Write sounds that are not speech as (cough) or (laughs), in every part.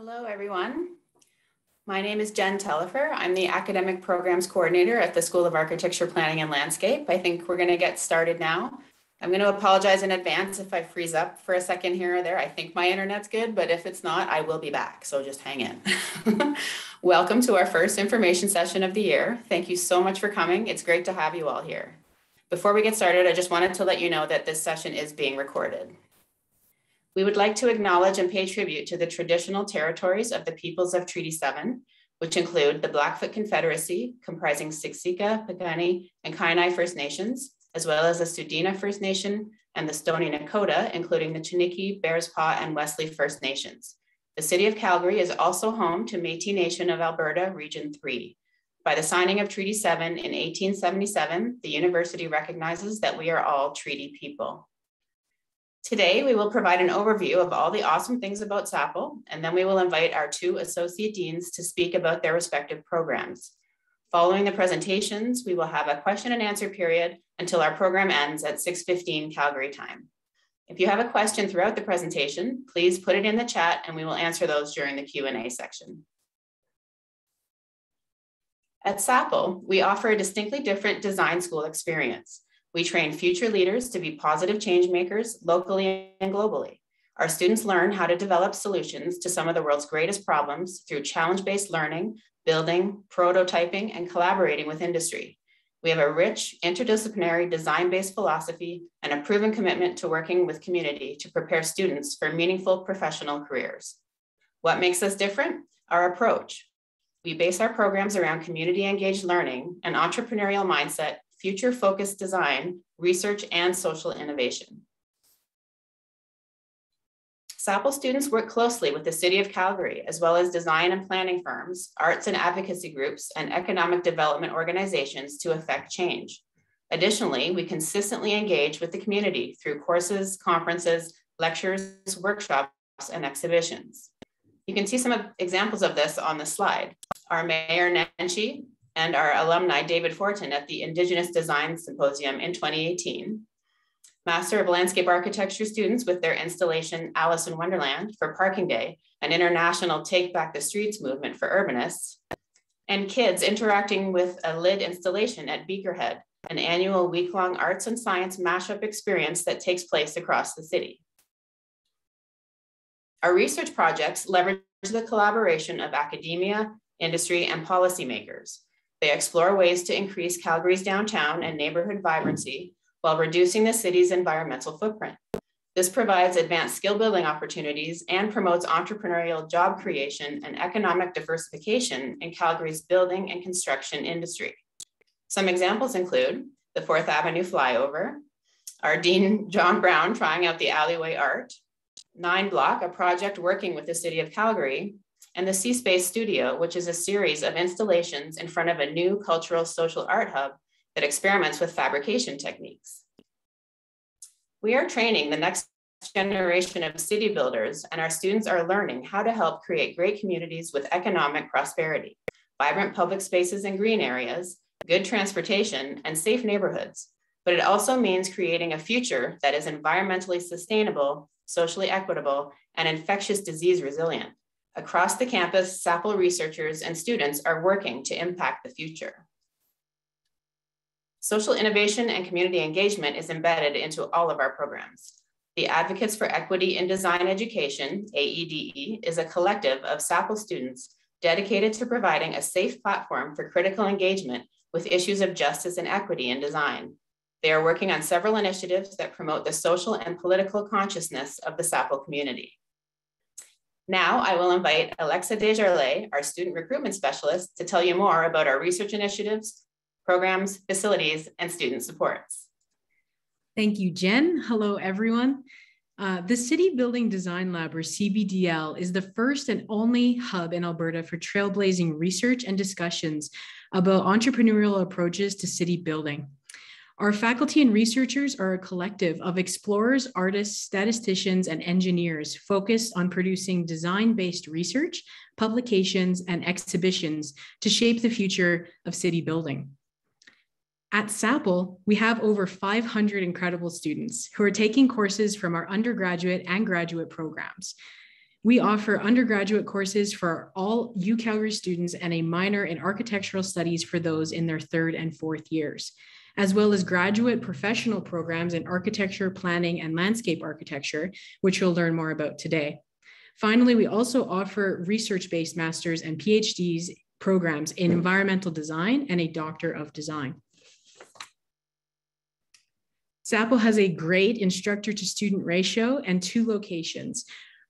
Hello, everyone. My name is Jen Tellifer. I'm the Academic Programs Coordinator at the School of Architecture, Planning and Landscape. I think we're going to get started now. I'm going to apologize in advance if I freeze up for a second here or there. I think my internet's good, but if it's not, I will be back. So just hang in. (laughs) Welcome to our first information session of the year. Thank you so much for coming. It's great to have you all here. Before we get started, I just wanted to let you know that this session is being recorded. We would like to acknowledge and pay tribute to the traditional territories of the peoples of Treaty 7, which include the Blackfoot Confederacy, comprising Siksika, Piikani, and Kainai First Nations, as well as the Tsuut'ina First Nation and the Stoney Nakoda, including the Chiniki, Bearspaw, and Wesley First Nations. The city of Calgary is also home to Métis Nation of Alberta, Region 3. By the signing of Treaty 7 in 1877, the university recognizes that we are all treaty people. Today, we will provide an overview of all the awesome things about SAPL, and then we will invite our two associate deans to speak about their respective programs. Following the presentations, we will have a question and answer period until our program ends at 6.15 Calgary time. If you have a question throughout the presentation, please put it in the chat and we will answer those during the Q&A section. At SAPL, we offer a distinctly different design school experience. We train future leaders to be positive change makers locally and globally. Our students learn how to develop solutions to some of the world's greatest problems through challenge-based learning, building, prototyping, and collaborating with industry. We have a rich interdisciplinary design-based philosophy and a proven commitment to working with community to prepare students for meaningful professional careers. What makes us different? Our approach. We base our programs around community engaged learning, an entrepreneurial mindset, future focused design, research, and social innovation. SAPL students work closely with the City of Calgary, as well as design and planning firms, arts and advocacy groups, and economic development organizations to affect change. Additionally, we consistently engage with the community through courses, conferences, lectures, workshops, and exhibitions. You can see some examples of this on the slide. Our Mayor Nenshi and our alumni David Fortin at the Indigenous Design Symposium in 2018. Master of Landscape Architecture students with their installation Alice in Wonderland for Parking Day, an international Take Back the Streets movement for urbanists, and kids interacting with a lid installation at Beakerhead, an annual week-long arts and science mashup experience that takes place across the city. Our research projects leverage the collaboration of academia, industry, and policymakers. They explore ways to increase Calgary's downtown and neighborhood vibrancy while reducing the city's environmental footprint. This provides advanced skill building opportunities and promotes entrepreneurial job creation and economic diversification in Calgary's building and construction industry. Some examples include the Fourth Avenue flyover, our Dean John Brown trying out the alleyway art, Nine Block, a project working with the City of Calgary and the C-Space Studio, which is a series of installations in front of a new cultural social art hub that experiments with fabrication techniques. We are training the next generation of city builders, and our students are learning how to help create great communities with economic prosperity, vibrant public spaces and green areas, good transportation, and safe neighborhoods. But it also means creating a future that is environmentally sustainable, socially equitable, and infectious disease resilient. Across the campus, SAPL researchers and students are working to impact the future. Social innovation and community engagement is embedded into all of our programs. The Advocates for Equity in Design Education, AEDE, is a collective of SAPL students dedicated to providing a safe platform for critical engagement with issues of justice and equity in design. They are working on several initiatives that promote the social and political consciousness of the SAPL community. Now I will invite Alexa Desjardins, our student recruitment specialist, to tell you more about our research initiatives, programs, facilities, and student supports. Thank you, Jen. Hello, everyone. Uh, the City Building Design Lab, or CBDL, is the first and only hub in Alberta for trailblazing research and discussions about entrepreneurial approaches to city building. Our faculty and researchers are a collective of explorers, artists, statisticians, and engineers focused on producing design-based research, publications, and exhibitions to shape the future of city building. At SAPL, we have over 500 incredible students who are taking courses from our undergraduate and graduate programs. We offer undergraduate courses for all UCalgary students and a minor in architectural studies for those in their third and fourth years, as well as graduate professional programs in architecture, planning, and landscape architecture, which you'll learn more about today. Finally, we also offer research-based masters and PhDs programs in environmental design and a doctor of design. SAPL has a great instructor to student ratio and two locations.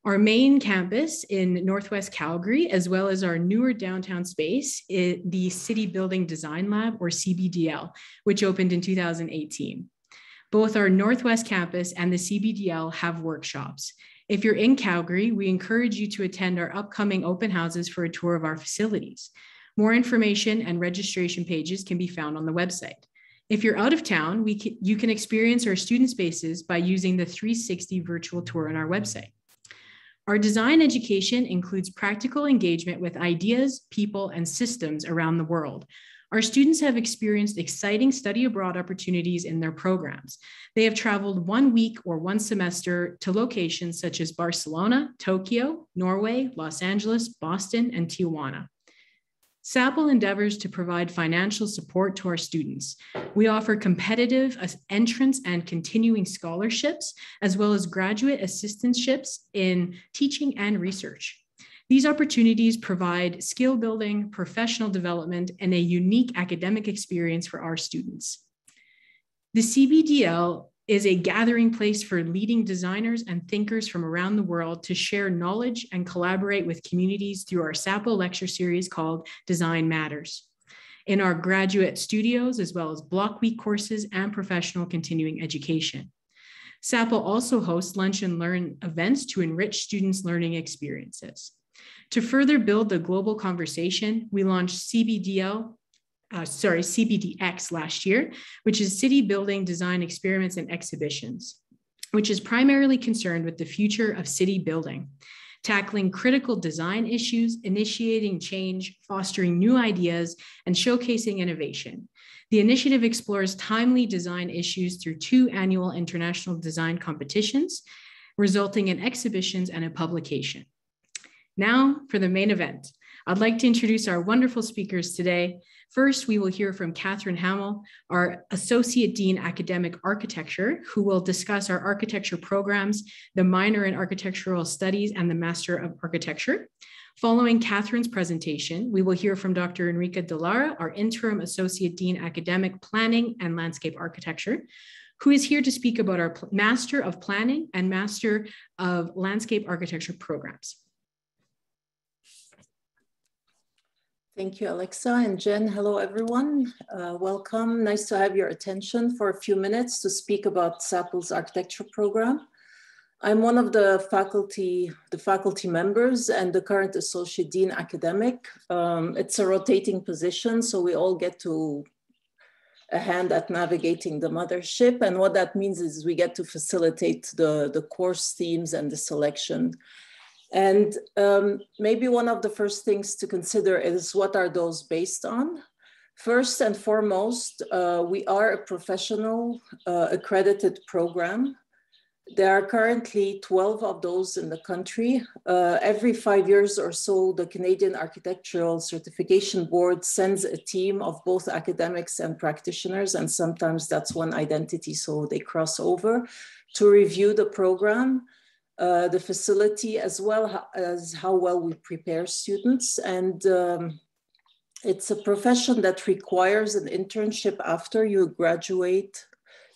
Our main campus in Northwest Calgary, as well as our newer downtown space, the City Building Design Lab or CBDL, which opened in 2018. Both our Northwest campus and the CBDL have workshops. If you're in Calgary, we encourage you to attend our upcoming open houses for a tour of our facilities. More information and registration pages can be found on the website. If you're out of town, we can, you can experience our student spaces by using the 360 virtual tour on our website. Our design education includes practical engagement with ideas, people, and systems around the world. Our students have experienced exciting study abroad opportunities in their programs. They have traveled one week or one semester to locations such as Barcelona, Tokyo, Norway, Los Angeles, Boston, and Tijuana. SAPL endeavors to provide financial support to our students. We offer competitive entrance and continuing scholarships, as well as graduate assistantships in teaching and research. These opportunities provide skill building, professional development, and a unique academic experience for our students. The CBDL is a gathering place for leading designers and thinkers from around the world to share knowledge and collaborate with communities through our SAPL lecture series called Design Matters. In our graduate studios, as well as block week courses and professional continuing education. SAPL also hosts lunch and learn events to enrich students' learning experiences. To further build the global conversation, we launched CBDL uh, sorry, CBDX last year, which is City Building Design Experiments and Exhibitions, which is primarily concerned with the future of city building, tackling critical design issues, initiating change, fostering new ideas, and showcasing innovation. The initiative explores timely design issues through two annual international design competitions, resulting in exhibitions and a publication. Now for the main event. I'd like to introduce our wonderful speakers today. First, we will hear from Catherine Hamel, our Associate Dean Academic Architecture, who will discuss our architecture programs, the minor in architectural studies and the Master of Architecture. Following Catherine's presentation, we will hear from Dr. Enrica Dall'Ara, our Interim Associate Dean Academic Planning and Landscape Architecture, who is here to speak about our Master of Planning and Master of Landscape Architecture programs. Thank you, Alexa and Jen. Hello, everyone. Uh, welcome. Nice to have your attention for a few minutes to speak about SAPL's architecture program. I'm one of the faculty, the faculty members and the current associate dean academic. Um, it's a rotating position, so we all get to a hand at navigating the mothership. And what that means is we get to facilitate the, the course themes and the selection and um, maybe one of the first things to consider is what are those based on? First and foremost, uh, we are a professional uh, accredited program. There are currently 12 of those in the country. Uh, every five years or so, the Canadian Architectural Certification Board sends a team of both academics and practitioners, and sometimes that's one identity, so they cross over, to review the program uh, the facility as well as how well we prepare students. And um, it's a profession that requires an internship after you graduate.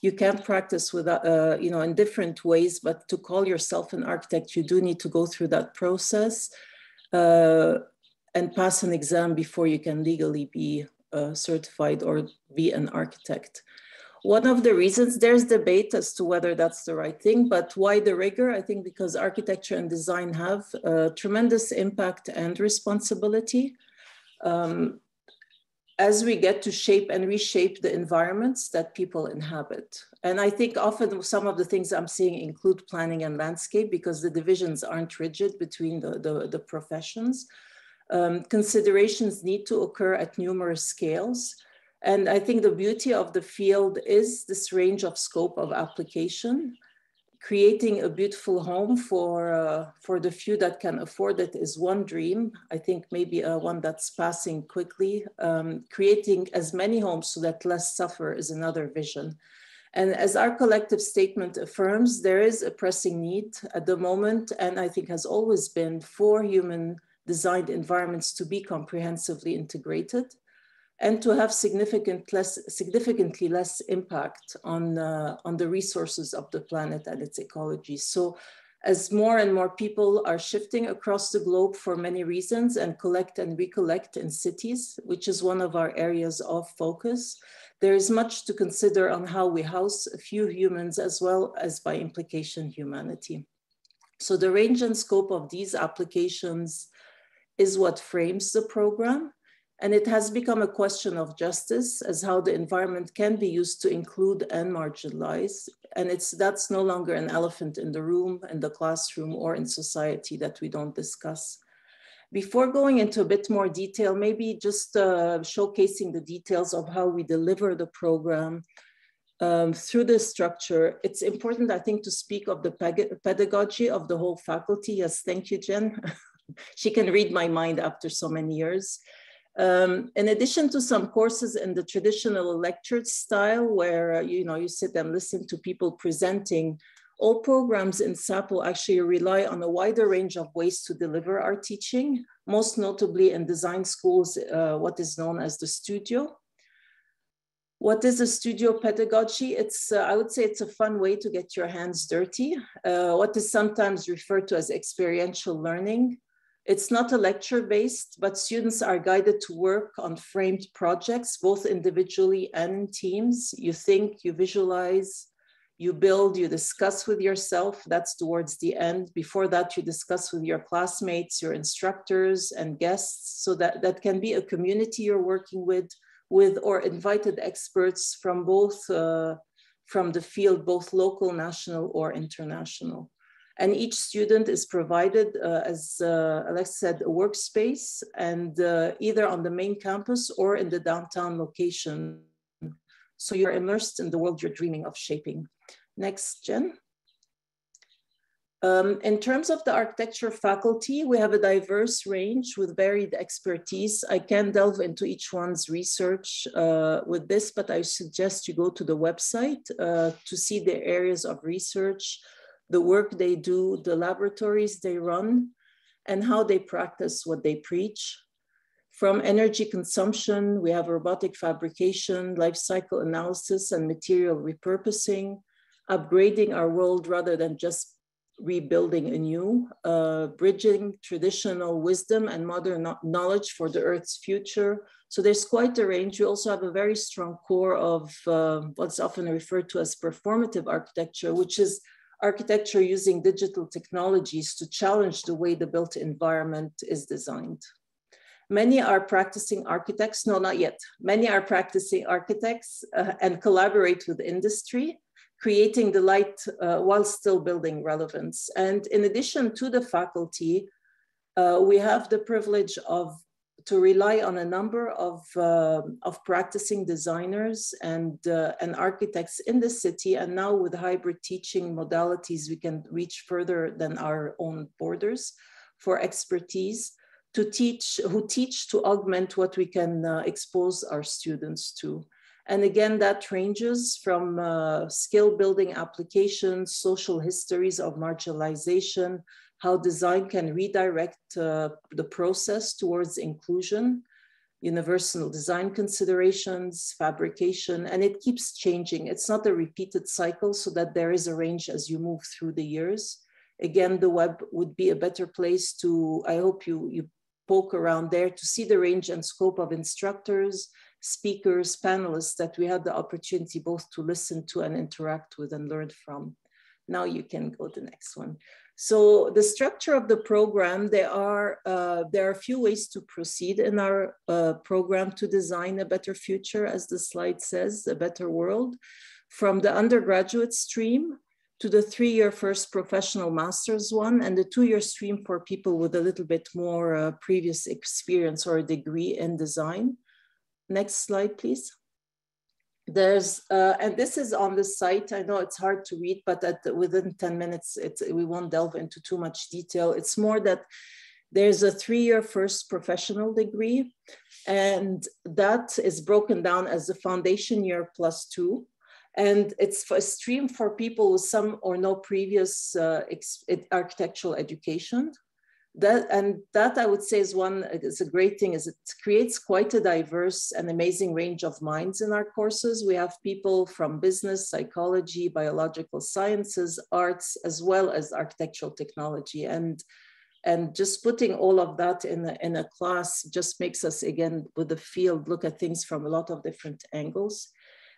You can practice with, uh, you know, in different ways, but to call yourself an architect, you do need to go through that process uh, and pass an exam before you can legally be uh, certified or be an architect. One of the reasons there's debate as to whether that's the right thing, but why the rigor? I think because architecture and design have a tremendous impact and responsibility. Um, as we get to shape and reshape the environments that people inhabit. And I think often some of the things I'm seeing include planning and landscape because the divisions aren't rigid between the, the, the professions. Um, considerations need to occur at numerous scales. And I think the beauty of the field is this range of scope of application. creating a beautiful home for, uh, for the few that can afford it is one dream. I think maybe uh, one that's passing quickly. Um, creating as many homes so that less suffer is another vision. And as our collective statement affirms, there is a pressing need at the moment, and I think has always been for human designed environments to be comprehensively integrated and to have significant less, significantly less impact on, uh, on the resources of the planet and its ecology. So as more and more people are shifting across the globe for many reasons and collect and recollect in cities, which is one of our areas of focus, there is much to consider on how we house a few humans as well as by implication humanity. So the range and scope of these applications is what frames the program. And it has become a question of justice as how the environment can be used to include and marginalize. And it's that's no longer an elephant in the room, in the classroom, or in society that we don't discuss. Before going into a bit more detail, maybe just uh, showcasing the details of how we deliver the program um, through this structure, it's important, I think, to speak of the pedagogy of the whole faculty. Yes, thank you, Jen. (laughs) she can read my mind after so many years. Um, in addition to some courses in the traditional lecture style where uh, you know you sit and listen to people presenting, all programs in SAPL actually rely on a wider range of ways to deliver our teaching, most notably in design schools, uh, what is known as the studio. What is a studio pedagogy? It's, uh, I would say it's a fun way to get your hands dirty. Uh, what is sometimes referred to as experiential learning. It's not a lecture based, but students are guided to work on framed projects, both individually and in teams. You think, you visualize, you build, you discuss with yourself. That's towards the end. Before that, you discuss with your classmates, your instructors and guests. So that, that can be a community you're working with, with or invited experts from both, uh, from the field, both local, national, or international. And each student is provided, uh, as uh, Alex said, a workspace and uh, either on the main campus or in the downtown location. So you're immersed in the world you're dreaming of shaping. Next, Jen. Um, in terms of the architecture faculty, we have a diverse range with varied expertise. I can delve into each one's research uh, with this, but I suggest you go to the website uh, to see the areas of research, the work they do, the laboratories they run, and how they practice what they preach. From energy consumption, we have robotic fabrication, life cycle analysis, and material repurposing, upgrading our world rather than just rebuilding anew, uh, bridging traditional wisdom and modern knowledge for the Earth's future. So there's quite a range. We also have a very strong core of uh, what's often referred to as performative architecture, which is architecture using digital technologies to challenge the way the built environment is designed. Many are practicing architects, no, not yet. Many are practicing architects uh, and collaborate with industry, creating the light uh, while still building relevance. And in addition to the faculty, uh, we have the privilege of to rely on a number of, uh, of practicing designers and, uh, and architects in the city. And now with hybrid teaching modalities, we can reach further than our own borders for expertise to teach, who teach to augment what we can uh, expose our students to. And again, that ranges from uh, skill building applications, social histories of marginalization, how design can redirect uh, the process towards inclusion, universal design considerations, fabrication, and it keeps changing. It's not a repeated cycle so that there is a range as you move through the years. Again, the web would be a better place to, I hope you, you poke around there to see the range and scope of instructors, speakers, panelists that we had the opportunity both to listen to and interact with and learn from. Now you can go to the next one. So the structure of the program, there are, uh, there are a few ways to proceed in our uh, program to design a better future, as the slide says, a better world. From the undergraduate stream to the three-year first professional master's one and the two-year stream for people with a little bit more uh, previous experience or a degree in design. Next slide, please. There's, uh, and this is on the site. I know it's hard to read, but at, within 10 minutes, it's, we won't delve into too much detail. It's more that there's a three-year first professional degree, and that is broken down as the foundation year plus two. And it's a stream for people with some or no previous uh, architectural education that and that i would say is one is a great thing is it creates quite a diverse and amazing range of minds in our courses. We have people from business psychology biological sciences arts as well as architectural technology. And and just putting all of that in a, in a class just makes us again with the field look at things from a lot of different angles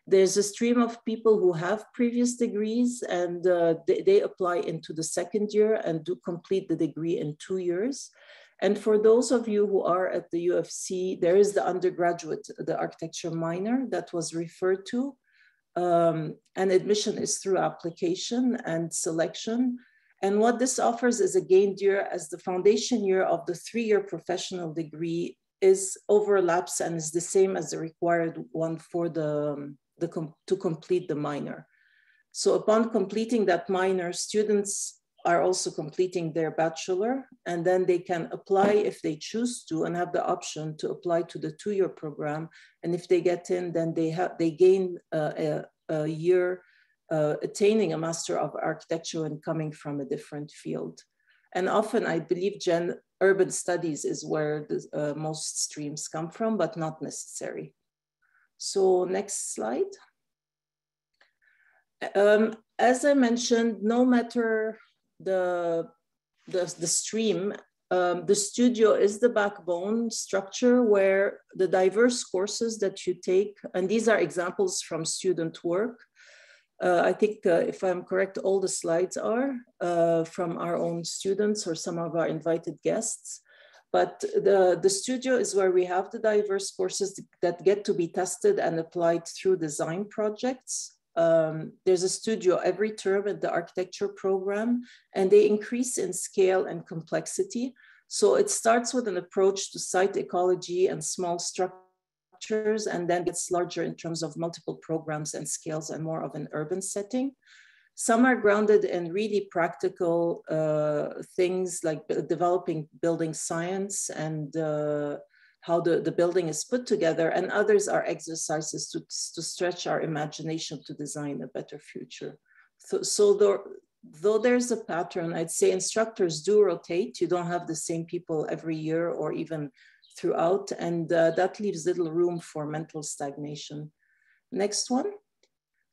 there's a stream of people who have previous degrees and uh, they, they, apply into the second year and do complete the degree in two years. And for those of you who are at the U of C, there is the undergraduate, the architecture minor that was referred to. Um, and admission is through application and selection. And what this offers is a gained year as the foundation year of the three-year professional degree is overlaps and is the same as the required one for the, um, the com to complete the minor. So upon completing that minor, students are also completing their bachelor and then they can apply if they choose to and have the option to apply to the two-year program. And if they get in, then they have they gain uh, a, a, year uh, attaining a Master of Architecture and coming from a different field. And often I believe Jen, urban studies is where the uh, most streams come from, but not necessary. So next slide. Um, as I mentioned, no matter the, the, the stream, um, the studio is the backbone structure where the diverse courses that you take, and these are examples from student work. Uh, I think uh, if I'm correct, all the slides are uh, from our own students or some of our invited guests. But the, the studio is where we have the diverse courses that get to be tested and applied through design projects. Um, there's a studio every term at the architecture program, and they increase in scale and complexity. So it starts with an approach to site ecology and small structures, and then gets larger in terms of multiple programs and scales and more of an urban setting. Some are grounded in really practical uh, things like developing building science and uh, how the, the building is put together, and others are exercises to, to stretch our imagination to design a better future. So, so though, though there's a pattern, I'd say instructors do rotate. You don't have the same people every year or even throughout, and uh, that leaves little room for mental stagnation. Next one.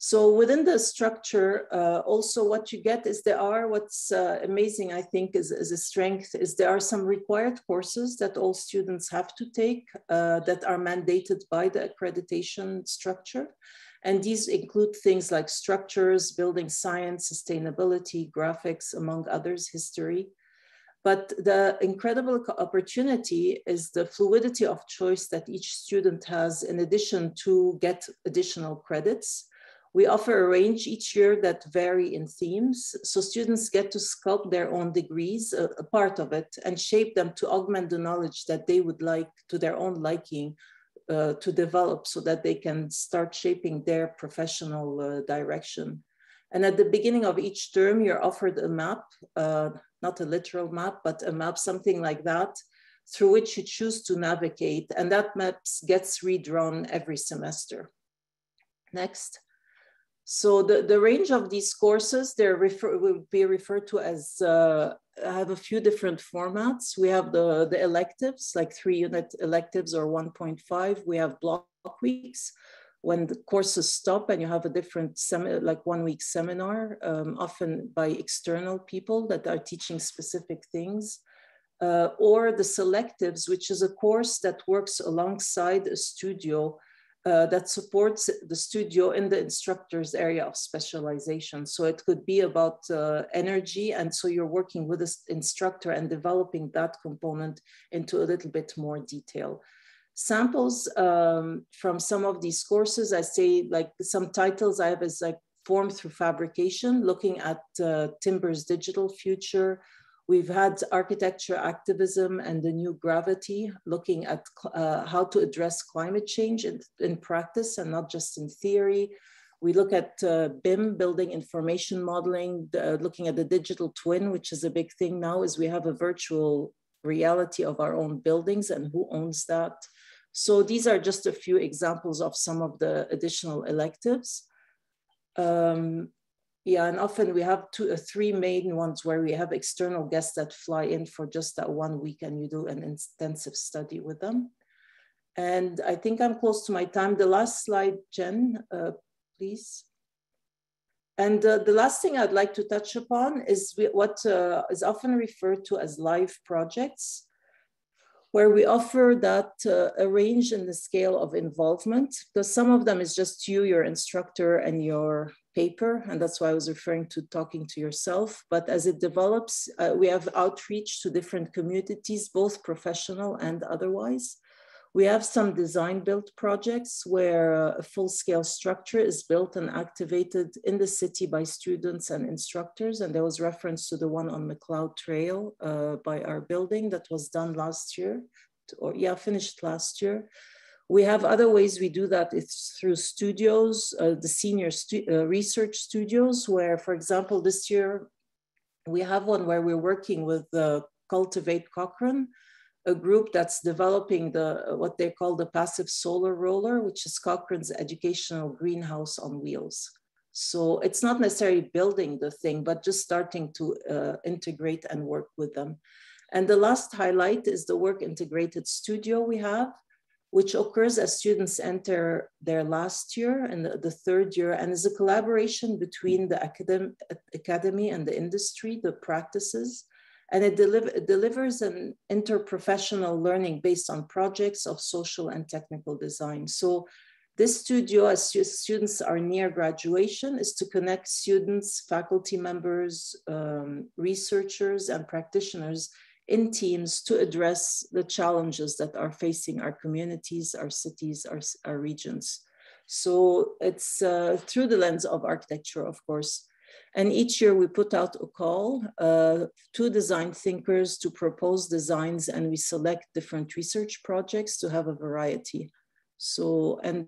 So within the structure, uh, also what you get is there are, what's uh, amazing, I think, is, is, a strength, is there are some required courses that all students have to take uh, that are mandated by the accreditation structure. And these include things like structures, building science, sustainability, graphics, among others, history. But the incredible opportunity is the fluidity of choice that each student has in addition to get additional credits we offer a range each year that vary in themes. So students get to sculpt their own degrees, a, a, part of it, and shape them to augment the knowledge that they would like to their own liking uh, to develop so that they can start shaping their professional uh, direction. And at the beginning of each term, you're offered a map, uh, not a literal map, but a map, something like that, through which you choose to navigate. And that map gets redrawn every semester. Next. So the, the range of these courses, they're refer, will be referred to as, uh, have a few different formats. We have the, the electives, like three unit electives or 1.5. We have block weeks when the courses stop and you have a different, semi, like one week seminar, um, often by external people that are teaching specific things. Uh, or the selectives, which is a course that works alongside a studio uh, that supports the studio in the instructor's area of specialization. So it could be about uh, energy. And so you're working with the instructor and developing that component into a little bit more detail. Samples um, from some of these courses, I say like some titles I have is like form through fabrication, looking at uh, timber's digital future, We've had architecture activism and the new gravity, looking at uh, how to address climate change in, in, practice and not just in theory. We look at uh, BIM, building information modeling, uh, looking at the digital twin, which is a big thing now, is we have a virtual reality of our own buildings and who owns that. So these are just a few examples of some of the additional electives. Um, yeah, and often we have two or uh, three main ones where we have external guests that fly in for just that one week and you do an intensive study with them. And I think I'm close to my time. The last slide, Jen, uh, please. And uh, the last thing I'd like to touch upon is what uh, is often referred to as live projects where we offer that uh, a range in the scale of involvement, because some of them is just you, your instructor, and your paper, and that's why I was referring to talking to yourself. But as it develops, uh, we have outreach to different communities, both professional and otherwise. We have some design build projects where a full scale structure is built and activated in the city by students and instructors. And there was reference to the one on Macleod Trail uh, by our building that was done last year, or yeah, finished last year. We have other ways we do that. It's through studios, uh, the senior stu uh, research studios, where, for example, this year we have one where we're working with uh, Cultivate Cochrane, a group that's developing the what they call the passive solar roller, which is Cochrane's educational greenhouse on wheels. So it's not necessarily building the thing, but just starting to uh, integrate and work with them. And the last highlight is the work integrated studio we have, which occurs as students enter their last year and the, the third year, and is a collaboration between the academ academy and the industry, the practices, and it, it delivers an interprofessional learning based on projects of social and technical design. So this studio, as students are near graduation, is to connect students, faculty members, um, researchers, and practitioners in teams to address the challenges that are facing our communities, our cities, our, our regions. So it's uh, through the lens of architecture, of course, and each year we put out a call uh, to design thinkers to propose designs and we select different research projects to have a variety. So, and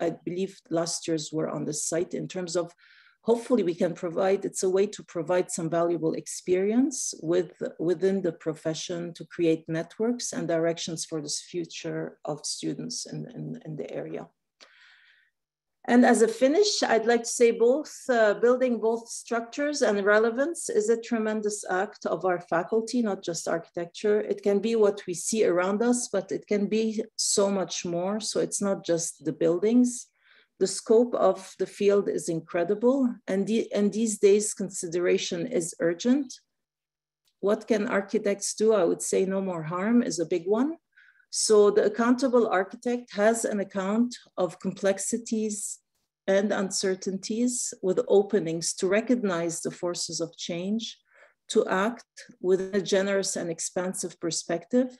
I believe last year's were on the site in terms of hopefully we can provide, it's a way to provide some valuable experience with, within the profession to create networks and directions for this future of students in, in, in the area. And as a finish, I'd like to say both uh, building both structures and relevance is a tremendous act of our faculty, not just architecture. It can be what we see around us, but it can be so much more. So it's not just the buildings. The scope of the field is incredible. And, the, and these days consideration is urgent. What can architects do? I would say no more harm is a big one. So the accountable architect has an account of complexities and uncertainties with openings to recognize the forces of change, to act with a generous and expansive perspective,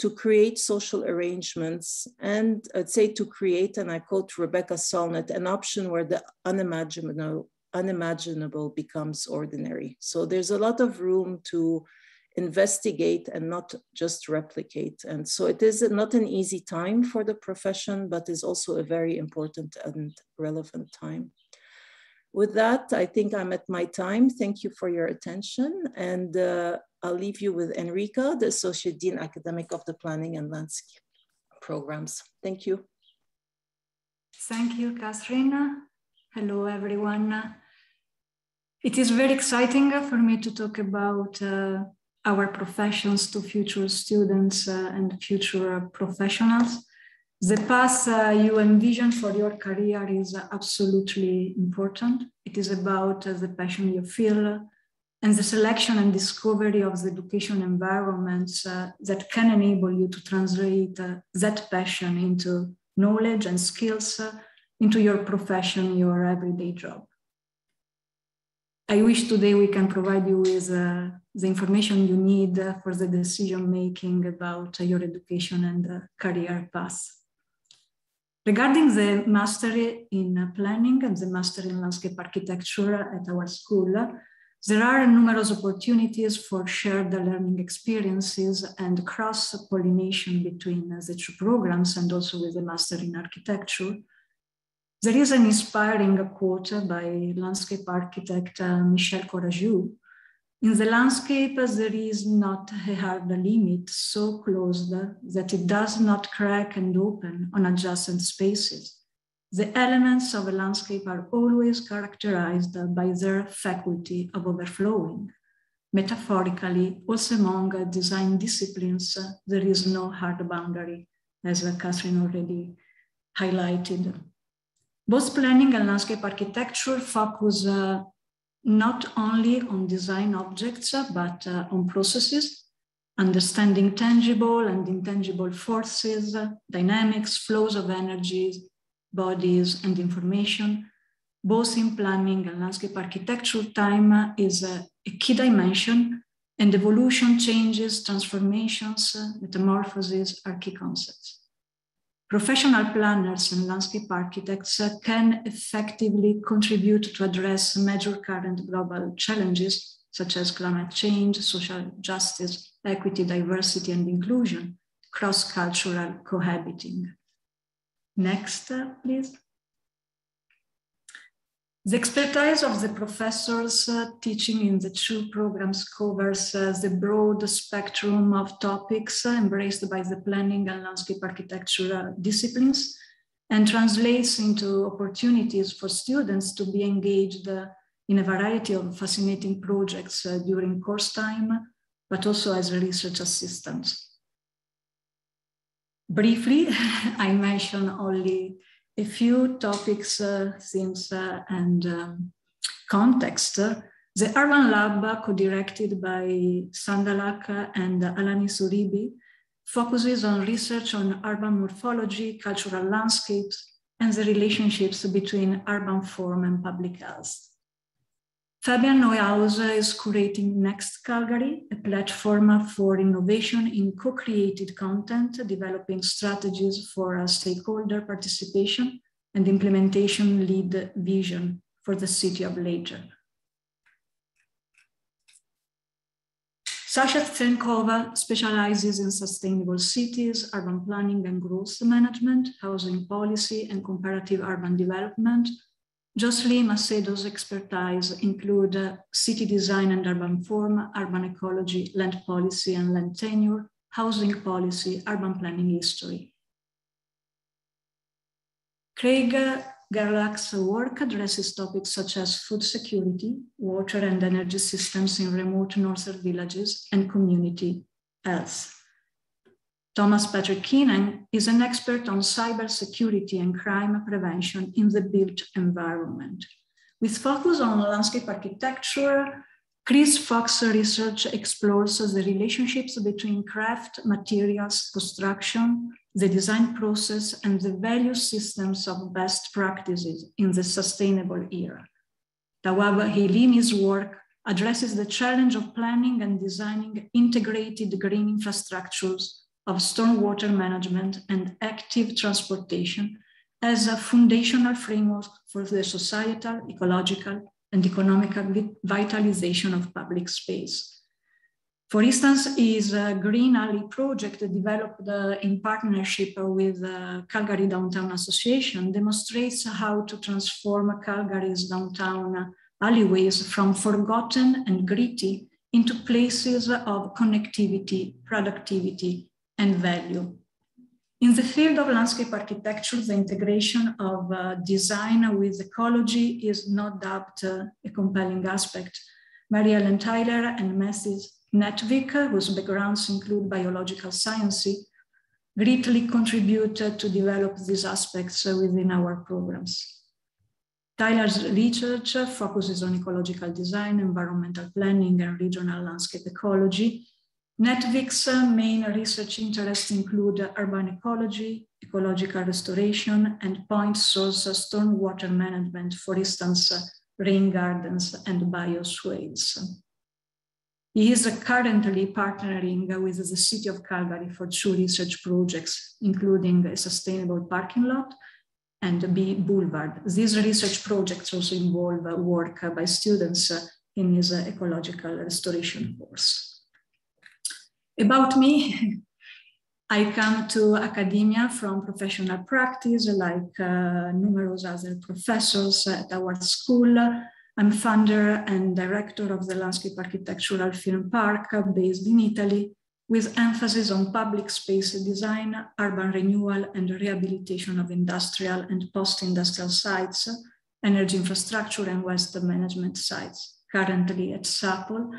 to create social arrangements, and I'd say to create, and I quote Rebecca Solnit, an option where the unimaginable, unimaginable becomes ordinary. So there's a lot of room to investigate and not just replicate. And so it is not an easy time for the profession, but is also a very important and relevant time. With that, I think I'm at my time. Thank you for your attention. And uh, I'll leave you with Enrica, the Associate Dean Academic of the Planning and Landscape Programs. Thank you. Thank you, Catherine. Hello, everyone. It is very exciting for me to talk about uh, our professions to future students uh, and future professionals. The path uh, you envision for your career is absolutely important. It is about uh, the passion you feel and the selection and discovery of the education environments uh, that can enable you to translate uh, that passion into knowledge and skills uh, into your profession, your everyday job. I wish today we can provide you with uh, the information you need uh, for the decision making about uh, your education and uh, career path. Regarding the master in planning and the master in landscape architecture at our school, There are numerous opportunities for shared learning experiences and cross-pollination between the two programs and also with the Master in Architecture. There is an inspiring quote by landscape architect uh, Michel Corajoud. In the landscape, there is not a hard limit so closed that it does not crack and open on adjacent spaces. The elements of a landscape are always characterized by their faculty of overflowing. Metaphorically, also among design disciplines, there is no hard boundary, as Catherine already highlighted. Both planning and landscape architecture focus uh, not only on design objects, uh, but uh, on processes, understanding tangible and intangible forces, uh, dynamics, flows of energies, bodies, and information, both in planning and landscape architecture, time uh, is a, a key dimension, and evolution, changes, transformations, metamorphoses are key concepts. Professional planners and landscape architects can effectively contribute to address major current global challenges such as climate change, social justice, equity, diversity, and inclusion, cross-cultural cohabiting. Next, uh, please. The expertise of the professors uh, teaching in the two programs covers uh, the broad spectrum of topics uh, embraced by the planning and landscape architecture disciplines and translates into opportunities for students to be engaged uh, in a variety of fascinating projects uh, during course time, but also as research assistants. Briefly, (laughs) I mention only a few topics, uh, themes, uh, and um, context. The Urban Lab, co-directed by Sandalack and Alaniz Uribe, focuses on research on urban morphology, cultural landscapes, and the relationships between urban form and public health. Fabian Neuhaus is curating Next Calgary, a platform for innovation in co-created content, developing strategies for stakeholder participation and implementation lead vision for the city of Later. Sasha Tsenkova specializes in sustainable cities, urban planning and growth management, housing policy, and comparative urban development Joseli Macedo's expertise include uh, city design and urban form, urban ecology, land policy and land tenure, housing policy, urban planning history. Craig Gerlach's work addresses topics such as food security, water and energy systems in remote northern villages, and community health. Thomas Patrick Keenan is an expert on cybersecurity and crime prevention in the built environment. With focus on landscape architecture, Chris Fox research explores the relationships between craft, materials, construction, the design process, and the value systems of best practices in the sustainable era. Tawab Hlimi's work addresses the challenge of planning and designing integrated green infrastructures of stormwater management and active transportation as a foundational framework for the societal, ecological, and economical vitalization of public space. For instance, is a Green Alley project developed uh, in partnership with uh, Calgary Downtown Association demonstrates how to transform Calgary's downtown alleyways from forgotten and gritty into places of connectivity, productivity, and value. In the field of landscape architecture, the integration of uh, design with ecology is no doubt uh, a compelling aspect. Mary Ellen Tyler and Matthew Netvik, whose backgrounds include biological science, greatly contributed to develop these aspects within our programs. Tyler's research focuses on ecological design, environmental planning, and regional landscape ecology, Netvik's main research interests include urban ecology, ecological restoration, and point source stormwater management, for instance, rain gardens and bioswales. He is currently partnering with the City of Calgary for two research projects, including a sustainable parking lot and B Boulevard. These research projects also involve work by students in his ecological restoration course. About me, (laughs) I come to academia from professional practice, like uh, numerous other professors at our school. I'm founder and director of the Landscape Architectural Film Park based in Italy, with emphasis on public space design, urban renewal, and rehabilitation of industrial and post-industrial sites, energy infrastructure, and waste management sites. Currently at SAPL,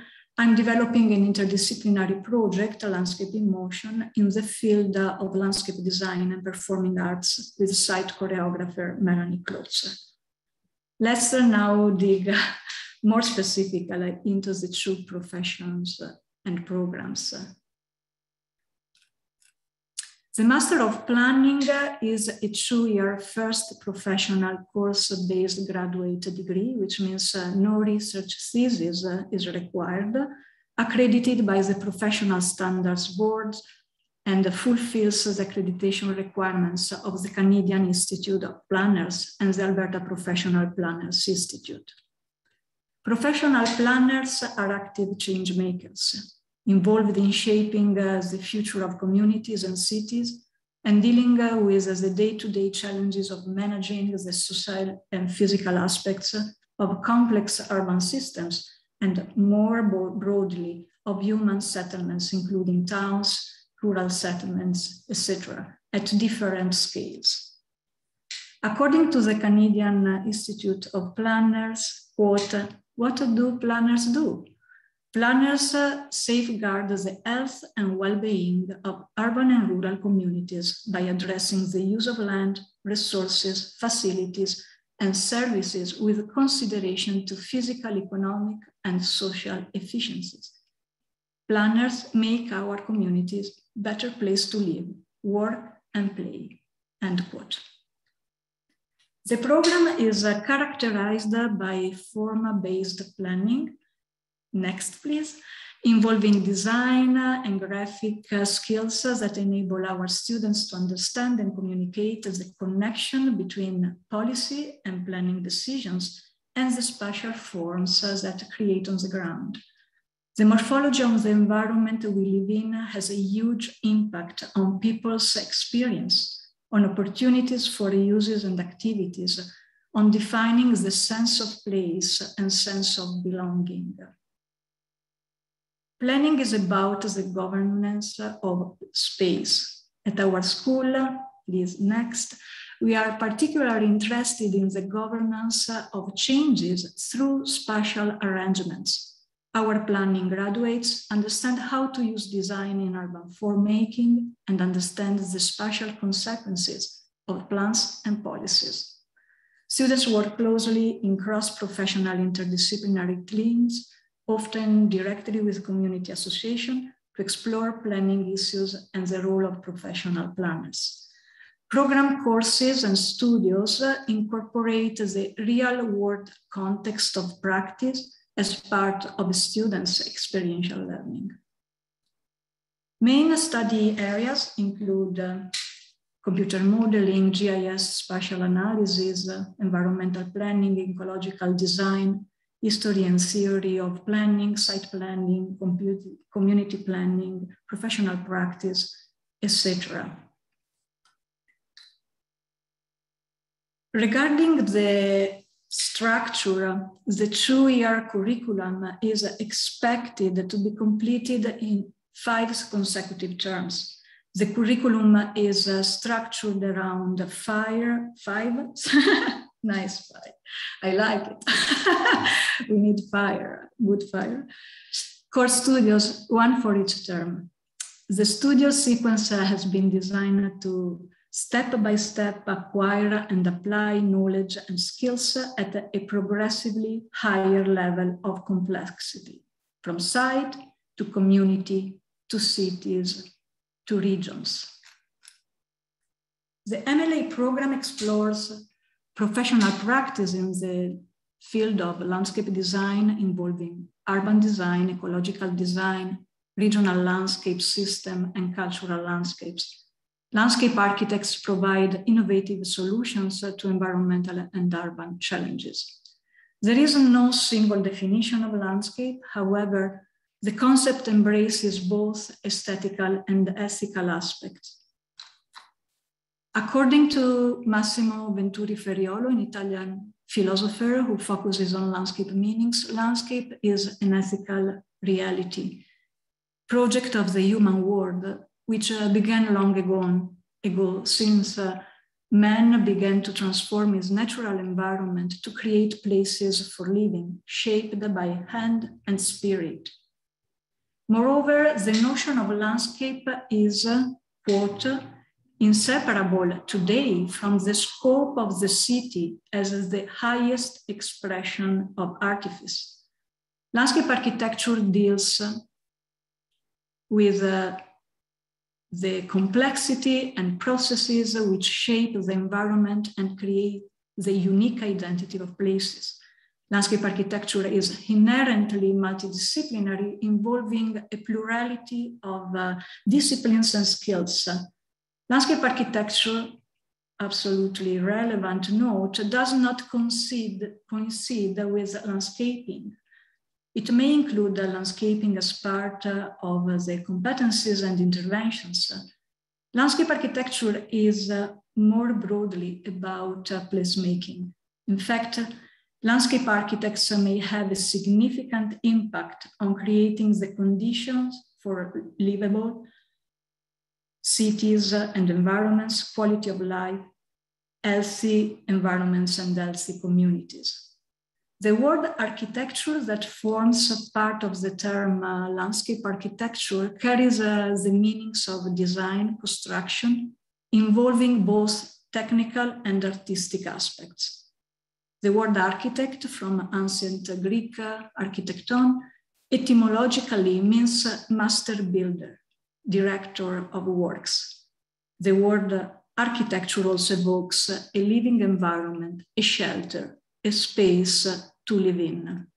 I'm developing an interdisciplinary project, Landscape in Motion, in the field of landscape design and performing arts with site choreographer Melanie Klotzer. Let's now dig (laughs) more specifically into the two professions and programs. The Master of Planning is a two-year first professional course-based graduate degree, which means uh, no research thesis uh, is required, accredited by the Professional Standards Board and fulfills the accreditation requirements of the Canadian Institute of Planners and the Alberta Professional Planners Institute. Professional planners are active change makers involved in shaping uh, the future of communities and cities and dealing uh, with uh, the day-to-day challenges of managing the social and physical aspects of complex urban systems and more broadly of human settlements, including towns, rural settlements, etc., at different scales. According to the Canadian Institute of Planners, quote, what do planners do? Planners uh, safeguard the health and well-being of urban and rural communities by addressing the use of land, resources, facilities, and services with consideration to physical, economic, and social efficiencies. Planners make our communities better place to live, work, and play, end quote. The program is uh, characterized by form-based planning, Next, please. Involving design and graphic uh, skills that enable our students to understand and communicate the connection between policy and planning decisions and the spatial forms uh, that create on the ground. The morphology of the environment we live in has a huge impact on people's experience, on opportunities for uses and activities, on defining the sense of place and sense of belonging. Planning is about the governance of space. At our school, please next, we are particularly interested in the governance of changes through spatial arrangements. Our planning graduates understand how to use design in urban form making and understand the spatial consequences of plans and policies. Students work closely in cross-professional interdisciplinary teams often directly with community association to explore planning issues and the role of professional planners. Program courses and studios incorporate the real world context of practice as part of students' experiential learning. Main study areas include uh, computer modeling, GIS, spatial analysis, uh, environmental planning, ecological design, history and theory of planning, site planning, community planning, professional practice, etc. Regarding the structure, the two-year curriculum is expected to be completed in five consecutive terms. The curriculum is uh, structured around fire, five (laughs) nice fire. I like it. (laughs) we need fire, good fire. Core studios, one for each term. The studio sequence has been designed to step by step acquire and apply knowledge and skills at a progressively higher level of complexity, from site to community to cities to regions. The MLA program explores professional practice in the field of landscape design involving urban design, ecological design, regional landscape system, and cultural landscapes. Landscape architects provide innovative solutions to environmental and urban challenges. There is no single definition of landscape. However, the concept embraces both aesthetical and ethical aspects. According to Massimo Venturi Ferriolo, an Italian philosopher who focuses on landscape meanings, landscape is an ethical reality, project of the human world, which uh, began long ago, ago since uh, man began to transform his natural environment to create places for living, shaped by hand and spirit. Moreover, the notion of landscape is, uh, quote, inseparable today from the scope of the city as the highest expression of artifice. Landscape architecture deals with uh, the complexity and processes which shape the environment and create the unique identity of places. Landscape architecture is inherently multidisciplinary, involving a plurality of uh, disciplines and skills Landscape architecture, absolutely relevant note, does not coincide, with landscaping. It may include landscaping as part of the competencies and interventions. Landscape architecture is uh, more broadly about uh, placemaking. In fact, landscape architects may have a significant impact on creating the conditions for livable, cities and environments, quality of life, healthy environments and healthy communities. The word architecture that forms a part of the term uh, landscape architecture carries uh, the meanings of design, construction, involving both technical and artistic aspects. The word architect from ancient Greek uh, architecton etymologically means master builder director of works. The word architecture also evokes a living environment, a shelter, a space to live in.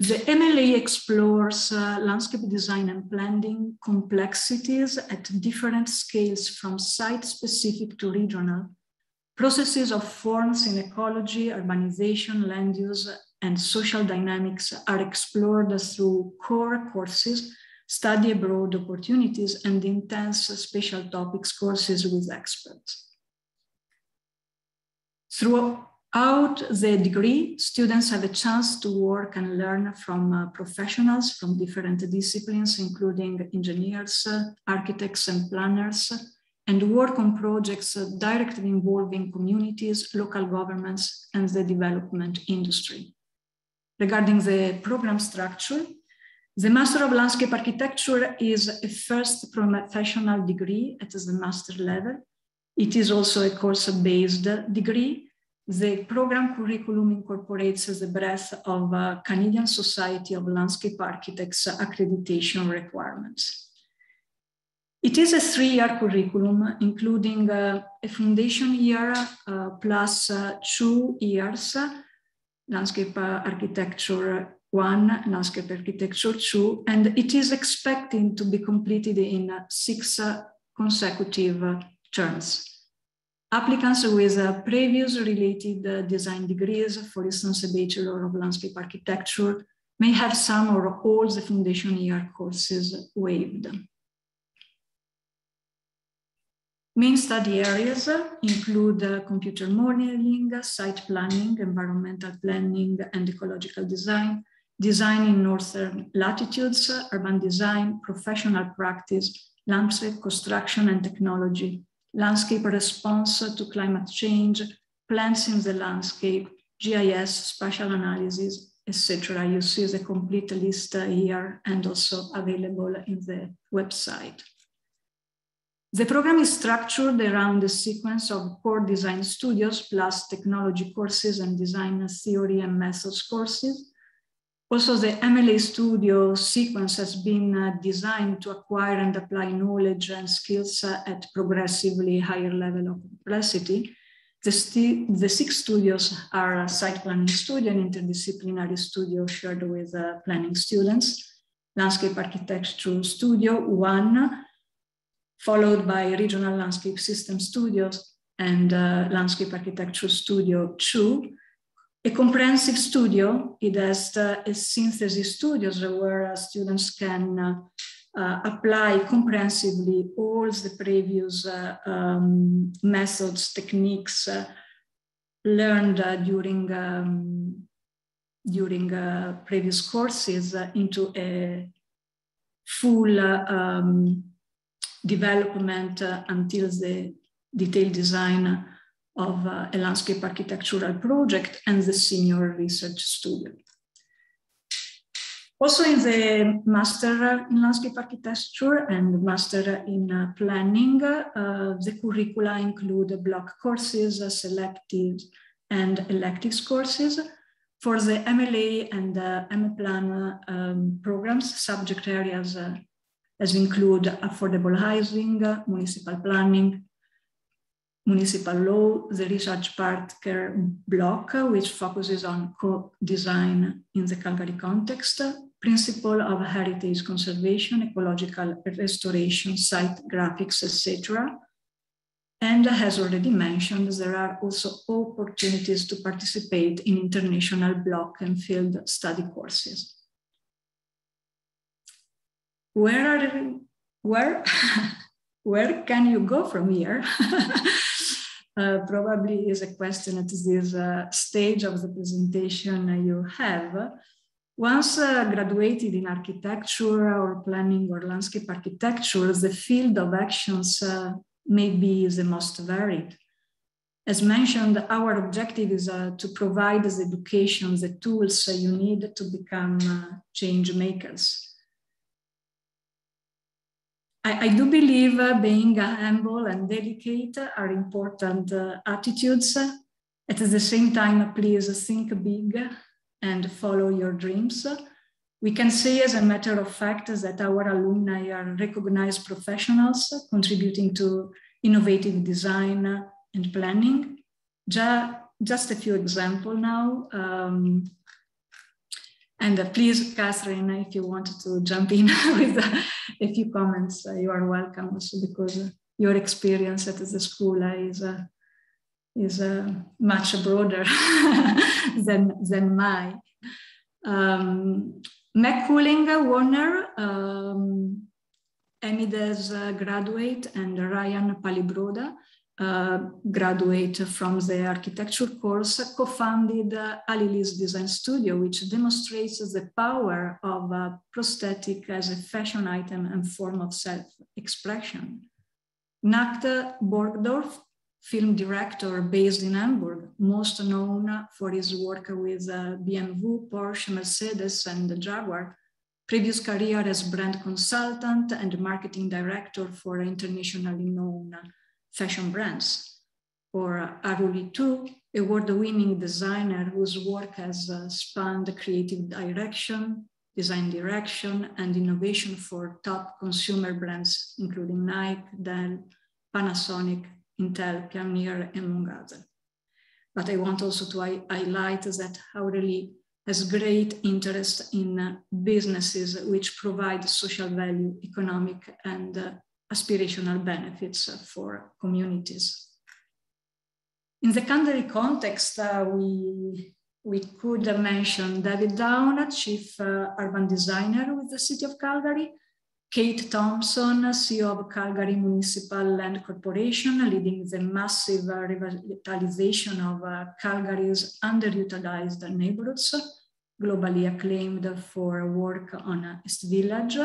The MLA explores uh, landscape design and planning complexities at different scales from site-specific to regional, processes of forms in ecology, urbanization, land use, and social dynamics are explored through core courses, study abroad opportunities, and intense special topics courses with experts. Throughout the degree, students have a chance to work and learn from uh, professionals from different disciplines, including engineers, uh, architects, and planners, and work on projects uh, directly involving communities, local governments, and the development industry regarding the program structure. The Master of Landscape Architecture is a first professional degree at the master level. It is also a course-based degree. The program curriculum incorporates the breadth of uh, Canadian Society of Landscape Architects accreditation requirements. It is a three-year curriculum, including uh, a foundation year uh, plus uh, two years landscape architecture one, landscape architecture two, and it is expected to be completed in six consecutive terms. Applicants with uh, previous related uh, design degrees, for instance, a Bachelor of Landscape Architecture, may have some or all the foundation year courses waived. Main study areas include uh, computer modeling, site planning, environmental planning, and ecological design, design in northern latitudes, urban design, professional practice, landscape construction and technology, landscape response to climate change, plants in the landscape, GIS, spatial analysis, etc. You see the complete list here and also available in the website. The program is structured around a sequence of core design studios plus technology courses and design theory and methods courses. Also, the MLA studio sequence has been uh, designed to acquire and apply knowledge and skills uh, at progressively higher level of complexity. The, the six studios are a site planning studio, an interdisciplinary studio shared with uh, planning students, landscape architecture studio, one, followed by regional landscape system studios, and uh, Landscape Architecture Studio 2. A comprehensive studio, it has uh, a synthesis studios where students can uh, apply comprehensively all the previous uh, um, methods, techniques uh, learned during, um, during previous courses into a full um, development until the detailed design of uh, a landscape architectural project and the senior research student. Also in the master in landscape architecture and master in uh, planning, uh, the curricula include block courses, uh, selective and electives courses. For the MLA and uh, MPlan um, programs, subject areas uh, as include affordable housing, municipal planning, municipal law, the Richard Parker block, which focuses on co-design in the Calgary context, principle of heritage conservation, ecological restoration, site graphics, etc. And as already mentioned, there are also opportunities to participate in international block and field study courses. Where are where (laughs) where can you go from here? (laughs) uh, probably is a question at this uh, stage of the presentation you have. Once uh, graduated in architecture or planning or landscape architecture, the field of actions uh, may be the most varied. As mentioned, our objective is uh, to provide the education, the tools you need to become uh, change makers. I, I, do believe uh, being humble and delicate are important uh, attitudes. At the same time, please think big and follow your dreams. We can say, as a matter of fact, that our alumni are recognized professionals contributing to innovative design and planning. Just a few examples now. Um, and uh, please, Catherine, if you wanted to jump in (laughs) with uh, a few comments, uh, you are welcome also because your experience at the school is is uh, much broader (laughs) than, than mine. Um, Cooling Warner, um, Amides uh, graduate, and Ryan Palibroda, uh, graduate from the architecture course, co-founded uh, Alleles Design Studio, which demonstrates the power of uh, prosthetic as a fashion item and form of self-expression. Nacht Borgdorf film director based in Hamburg, most known for his work with uh, BMW, Porsche, Mercedes, and Jaguar. Previous career as brand consultant and marketing director for internationally known fashion brands. Or Aurelie Tu, award-winning designer whose work has uh, spanned creative direction, design direction, and innovation for top consumer brands, including Nike, Dell, Panasonic, Intel, Pioneer, among others. But I want also to highlight that Aurelie has great interest in uh, businesses which provide social value, economic, and uh, aspirational benefits for communities. In the country context, uh, we, we could mention David Downer, Chief uh, Urban Designer with the City of Calgary, Kate Thompson, CEO of Calgary Municipal Land Corporation, leading the massive revitalization of uh, Calgary's underutilized neighborhoods, globally acclaimed for work on East Village,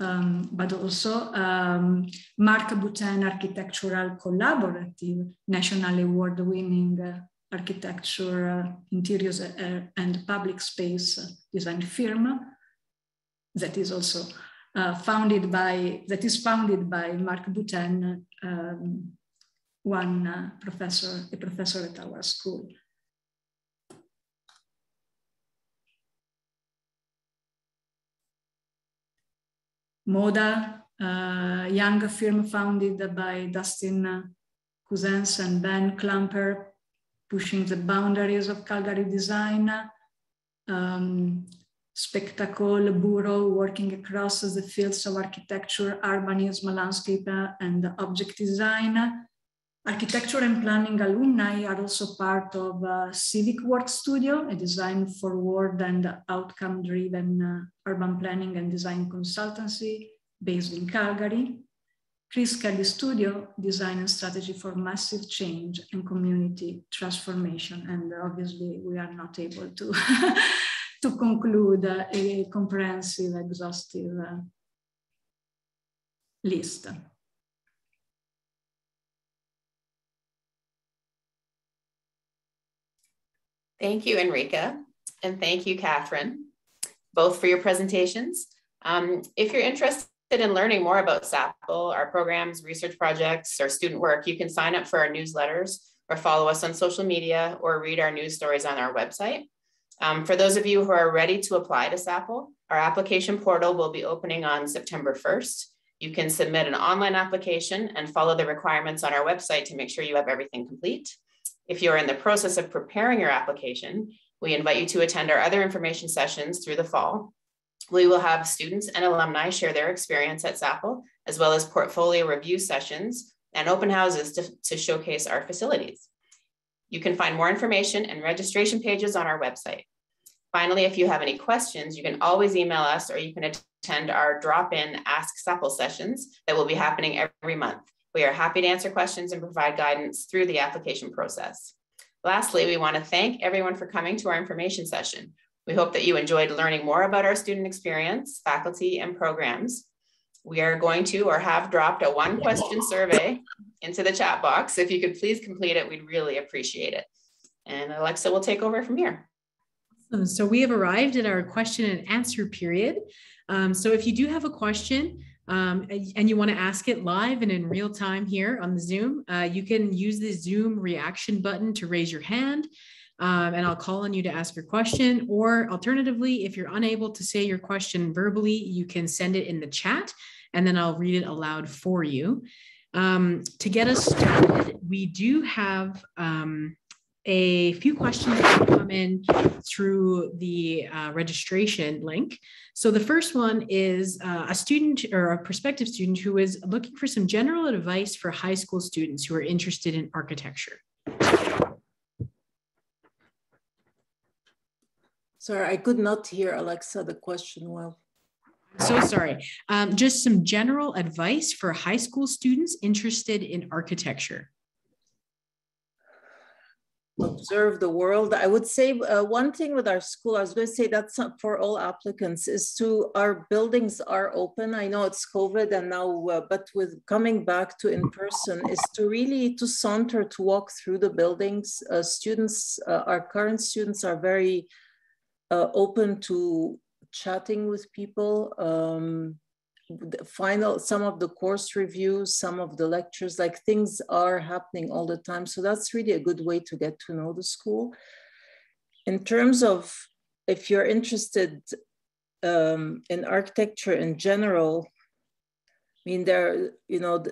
um, but also um, Marc Boutin Architectural Collaborative, national award-winning uh, architecture, uh, interiors uh, and public space design firm that is also uh, founded by, that is founded by Marc Boutin, um, one uh, professor, a professor at our school. Moda, uh, young firm founded by Dustin Couzens and Ben Klumper, pushing the boundaries of Calgary design. Um, spectacle bureau working across the fields of architecture, urbanism, landscape, and object design. Architecture and planning alumni are also part of Civic Work Studio, a design forward and outcome driven uh, urban planning and design consultancy based in Calgary. Chris Kelly Studio, design and strategy for massive change and community transformation. And obviously we are not able to, (laughs) to conclude a comprehensive, exhaustive uh, list. Thank you, Enrica. And thank you, Catherine, both for your presentations. Um, if you're interested in learning more about SAPL, our programs, research projects, or student work, you can sign up for our newsletters or follow us on social media or read our news stories on our website. Um, for those of you who are ready to apply to SAPL, our application portal will be opening on September 1st. You can submit an online application and follow the requirements on our website to make sure you have everything complete. If you're in the process of preparing your application, we invite you to attend our other information sessions through the fall. We will have students and alumni share their experience at SAPL, as well as portfolio review sessions and open houses to, to showcase our facilities. You can find more information and registration pages on our website. Finally, if you have any questions, you can always email us or you can attend our drop-in Ask SAPL sessions that will be happening every month. We are happy to answer questions and provide guidance through the application process. Lastly, we want to thank everyone for coming to our information session. We hope that you enjoyed learning more about our student experience, faculty, and programs. We are going to or have dropped a one question survey into the chat box. If you could please complete it, we'd really appreciate it. And Alexa will take over from here. So we have arrived at our question and answer period. Um, so if you do have a question, um, and you want to ask it live and in real time here on the Zoom, uh, you can use the Zoom reaction button to raise your hand. Um, and I'll call on you to ask your question. Or alternatively, if you're unable to say your question verbally, you can send it in the chat and then I'll read it aloud for you. Um, to get us started, we do have um, a few questions that come in through the uh, registration link. So the first one is uh, a student or a prospective student who is looking for some general advice for high school students who are interested in architecture. Sorry, I could not hear Alexa the question well. So sorry. Um, just some general advice for high school students interested in architecture observe the world. I would say uh, one thing with our school, I was going to say that's for all applicants, is to our buildings are open. I know it's COVID and now, uh, but with coming back to in person, is to really to saunter, to walk through the buildings. Uh, students, uh, our current students are very uh, open to chatting with people. Um, the final some of the course reviews some of the lectures like things are happening all the time. So that's really a good way to get to know the school. In terms of if you're interested um, in architecture in general i mean there you know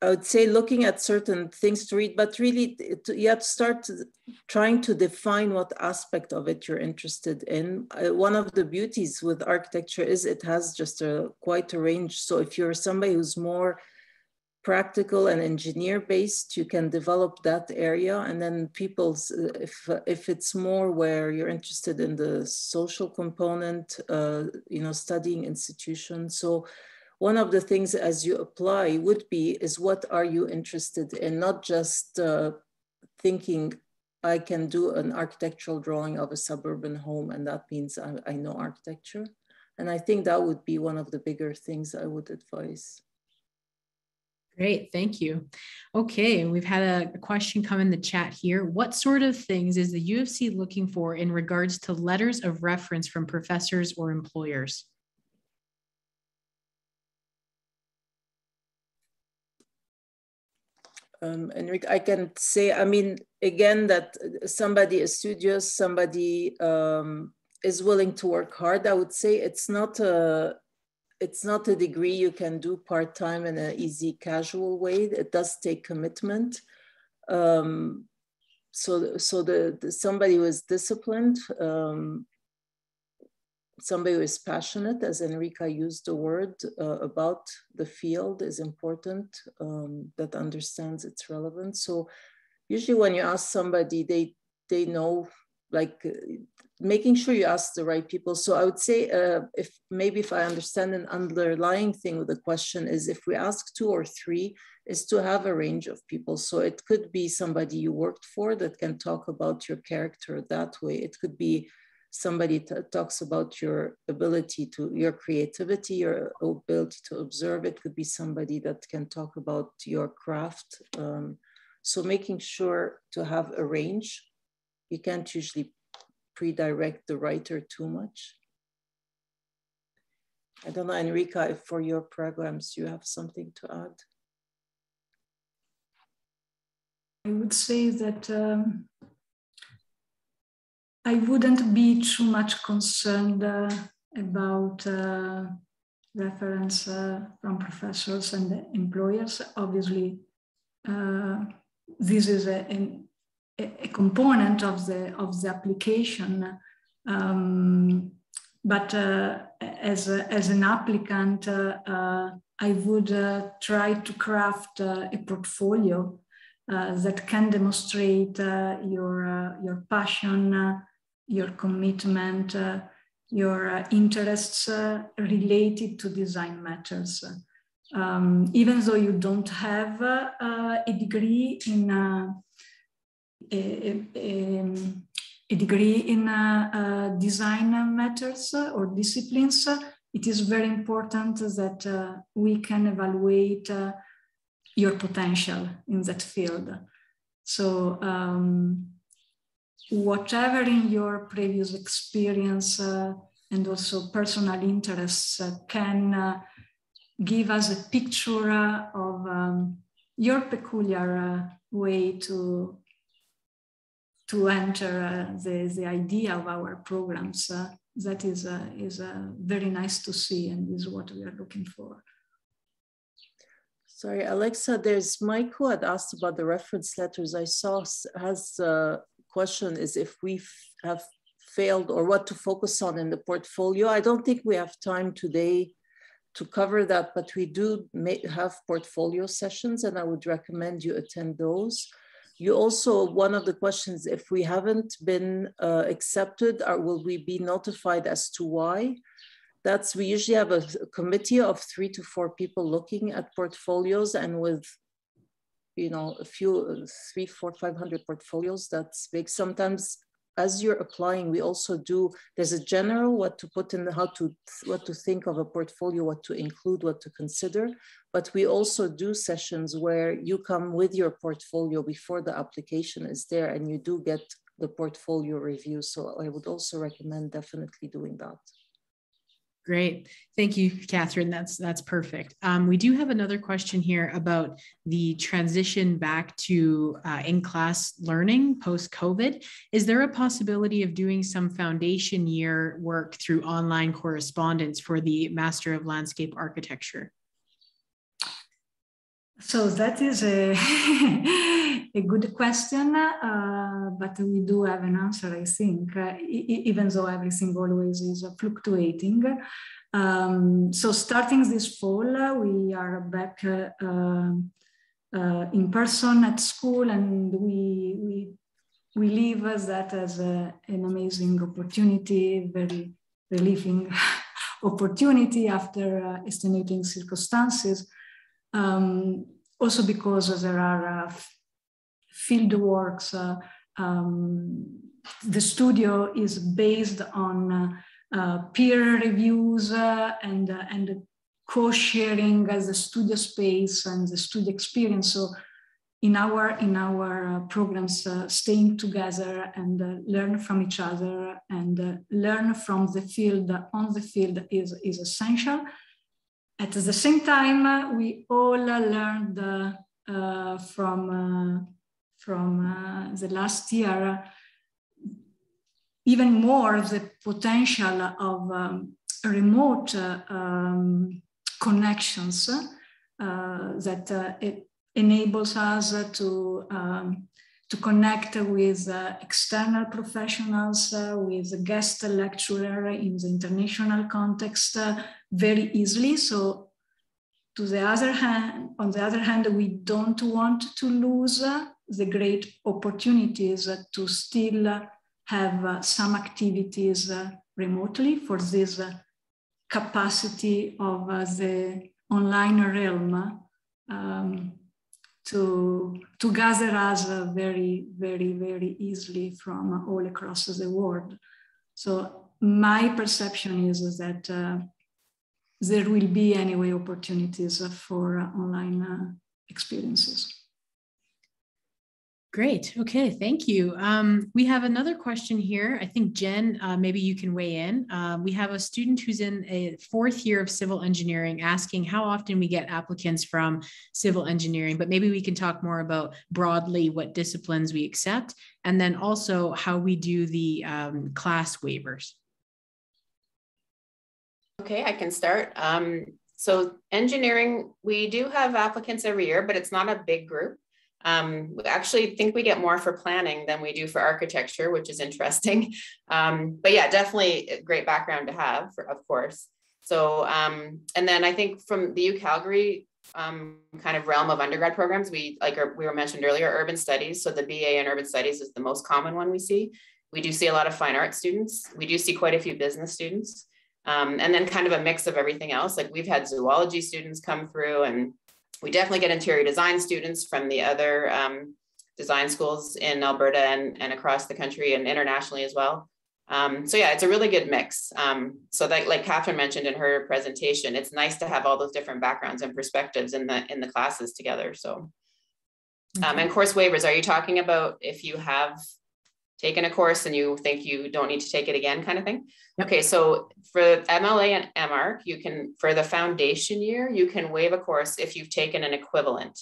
I would say looking at certain things to read, but really you have to start trying to define what aspect of it you're interested in. Uh, one of the beauties with architecture is it has just a quite a range. So if you're somebody who's more practical and engineer based, you can develop that area. And then people's, uh, if, if it's more where you're interested in the social component, uh, you know, studying institutions. So one of the things as you apply would be is what are you interested in not just uh, thinking i can do an architectural drawing of a suburban home and that means I, I know architecture and i think that would be one of the bigger things i would advise Great, thank you. Okay, we've had a question come in the chat here. What sort of things is the U of C looking for in regards to letters of reference from professors or employers? Um, Enrica, I can say, I mean, again, that somebody is studious, somebody um, is willing to work hard. I would say it's not a, it's not a degree you can do part-time in an easy, casual way. It does take commitment. Um, so, so the, the, somebody who is disciplined um, somebody who is passionate, as Enrica used the word, uh, about the field is important, um, that understands its relevance. So usually when you ask somebody, they, they know, like uh, making sure you ask the right people. So I would say, uh, if maybe if I understand an underlying thing with the question is if we ask two or three, is to have a range of people. So it could be somebody you worked for that can talk about your character that way. It could be somebody talks about your ability to your creativity your ability to observe it could be somebody that can talk about your craft um, so making sure to have a range you can't usually pre-direct the writer too much. I don't know enrica if for your programs you have something to add? I would say that um, I wouldn't be too much concerned uh, about uh, reference uh, from professors and employers. Obviously, uh, this is a, a, a, component of the of the application. Um, but uh, as, a, as an applicant, uh, I would try to craft a portfolio that can demonstrate your, your passion, your commitment, uh, your uh, interests uh, related to design matters. Um, even though you don't have a degree in a, a, a, a degree in uh, uh, design matters or disciplines, it is very important that uh, we can evaluate your potential in that field. So um, whatever in your previous experience uh, and also personal interests uh, can uh, give us a picture uh, of um, your peculiar uh, way to to enter uh, the, the idea of our programs. that is, is very nice to see and is what we are looking for. Sorry, Alexa, there's Mike who had asked about the reference letters. I saw has uh, question is if we have failed or what to focus on in the portfolio. I don't think we have time today to cover that, but we do have portfolio sessions and I would recommend you attend those. You also, one of the questions, if we haven't been uh, accepted, or will we be notified as to why? That's, we usually have a, a committee of three to four people looking at portfolios and with you know, a few, uh, three, four, 500 portfolios. That's big. Sometimes as you're applying, we also do, there's a general what to put in, how to, what to think of a portfolio, what to include, what to consider. But we also do sessions where you come with your portfolio before the application is there and you do get the portfolio review. So I would also recommend definitely doing that. Great. Thank you, Catherine. That's that's perfect. Um, we do have another question here about the transition back to uh, in-class learning post-COVID. Is there a possibility of doing some foundation year work through online correspondence for the Master of Landscape Architecture? So that is a, (laughs) a good question, uh, but we do have an answer, I think, uh, even though everything always is fluctuating. Um, so starting this fall, uh, we are back uh, uh, in person at school and we, we, we leave that as a, an amazing opportunity, very relieving (laughs) opportunity after uh, estimating circumstances. Um, also because there are uh, field works. Uh, um, the studio is based on uh, peer reviews and, and co-sharing as the studio space and the studio experience. So in our in our uh, programs uh, staying together and uh, learn from each other and learn from the field on the field is is essential at the same time, uh, we all learned uh, from, uh, from the last year even more the potential of um, remote um, connections that it enables us to um, to connect with uh, external professionals, uh, with guest lecturer in the international context uh, very easily. So to the other hand, on the other hand, we don't want to lose the great opportunities to still have some activities remotely for this capacity of the online realm um, to, to gather us very, very, very easily from all across the world. So my perception is that uh, there will be anyway opportunities for online uh, experiences. Great. Okay. Thank you. Um, we have another question here. I think, Jen, uh, maybe you can weigh in. Uh, we have a student who's in a fourth year of civil engineering asking how often we get applicants from civil engineering, but maybe we can talk more about broadly what disciplines we accept and then also how we do the um, class waivers. Okay, I can start. Um, so engineering, we do have applicants every year, but it's not a big group. Um, we actually think we get more for planning than we do for architecture, which is interesting. (laughs) Um, but yeah, definitely a great background to have, for, of course. So, um, and then I think from the U Calgary um, kind of realm of undergrad programs, we like we were mentioned earlier, urban studies. So the BA in urban studies is the most common one we see. We do see a lot of fine art students. We do see quite a few business students. Um, and then kind of a mix of everything else. Like we've had zoology students come through and we definitely get interior design students from the other um, design schools in Alberta and, and across the country and internationally as well. Um, so yeah, it's a really good mix. Um, so that, like Catherine mentioned in her presentation, it's nice to have all those different backgrounds and perspectives in the in the classes together. So, um, and course waivers, are you talking about if you have taken a course and you think you don't need to take it again kind of thing. Okay, so for MLA and MArch, you can, for the foundation year, you can waive a course if you've taken an equivalent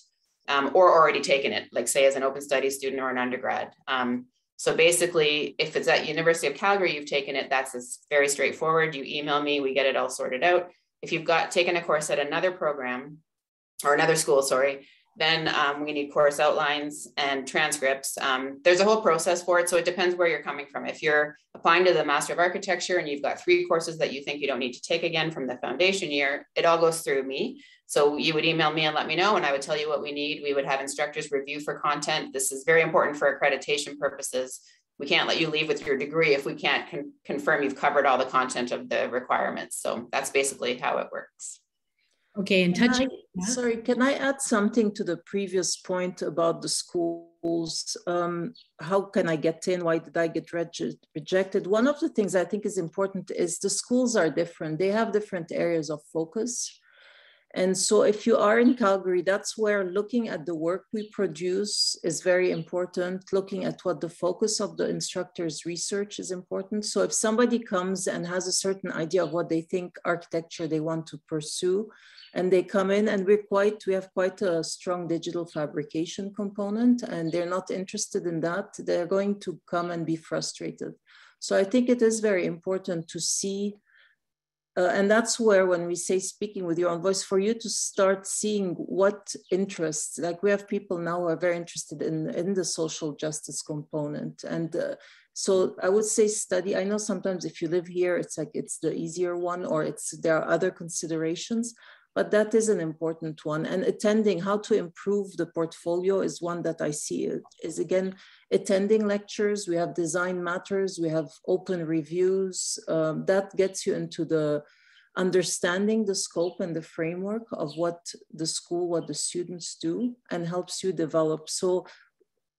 um, or already taken it, like say as an open study student or an undergrad. Um, so basically, if it's at University of Calgary, you've taken it, that's very straightforward. You email me, we get it all sorted out. If you've got taken a course at another program or another school, sorry, then um, we need course outlines and transcripts. Um, there's a whole process for it. So it depends where you're coming from. If you're applying to the Master of Architecture and you've got three courses that you think you don't need to take again from the foundation year, it all goes through me. So you would email me and let me know, and I would tell you what we need. We would have instructors review for content. This is very important for accreditation purposes. We can't let you leave with your degree if we can't con confirm you've covered all the content of the requirements. So that's basically how it works. Okay, and touching. Sorry, can I add something to the previous point about the schools? Um, how can I get in? Why did I get rejected? One of the things I think is important is the schools are different. They have different areas of focus. And so if you are in Calgary, that's where looking at the work we produce is very important. Looking at what the focus of the instructor's research is important. So if somebody comes and has a certain idea of what they think architecture they want to pursue, and they come in and we're quite, we have quite a strong digital fabrication component and they're not interested in that, they're going to come and be frustrated. So I think it is very important to see uh, and that's where when we say speaking with your own voice for you to start seeing what interests like we have people now who are very interested in in the social justice component and uh, so i would say study i know sometimes if you live here it's like it's the easier one or it's there are other considerations but that is an important one. And attending, how to improve the portfolio is one that I see is again, attending lectures, we have design matters, we have open reviews, um, that gets you into the understanding the scope and the framework of what the school, what the students do and helps you develop. So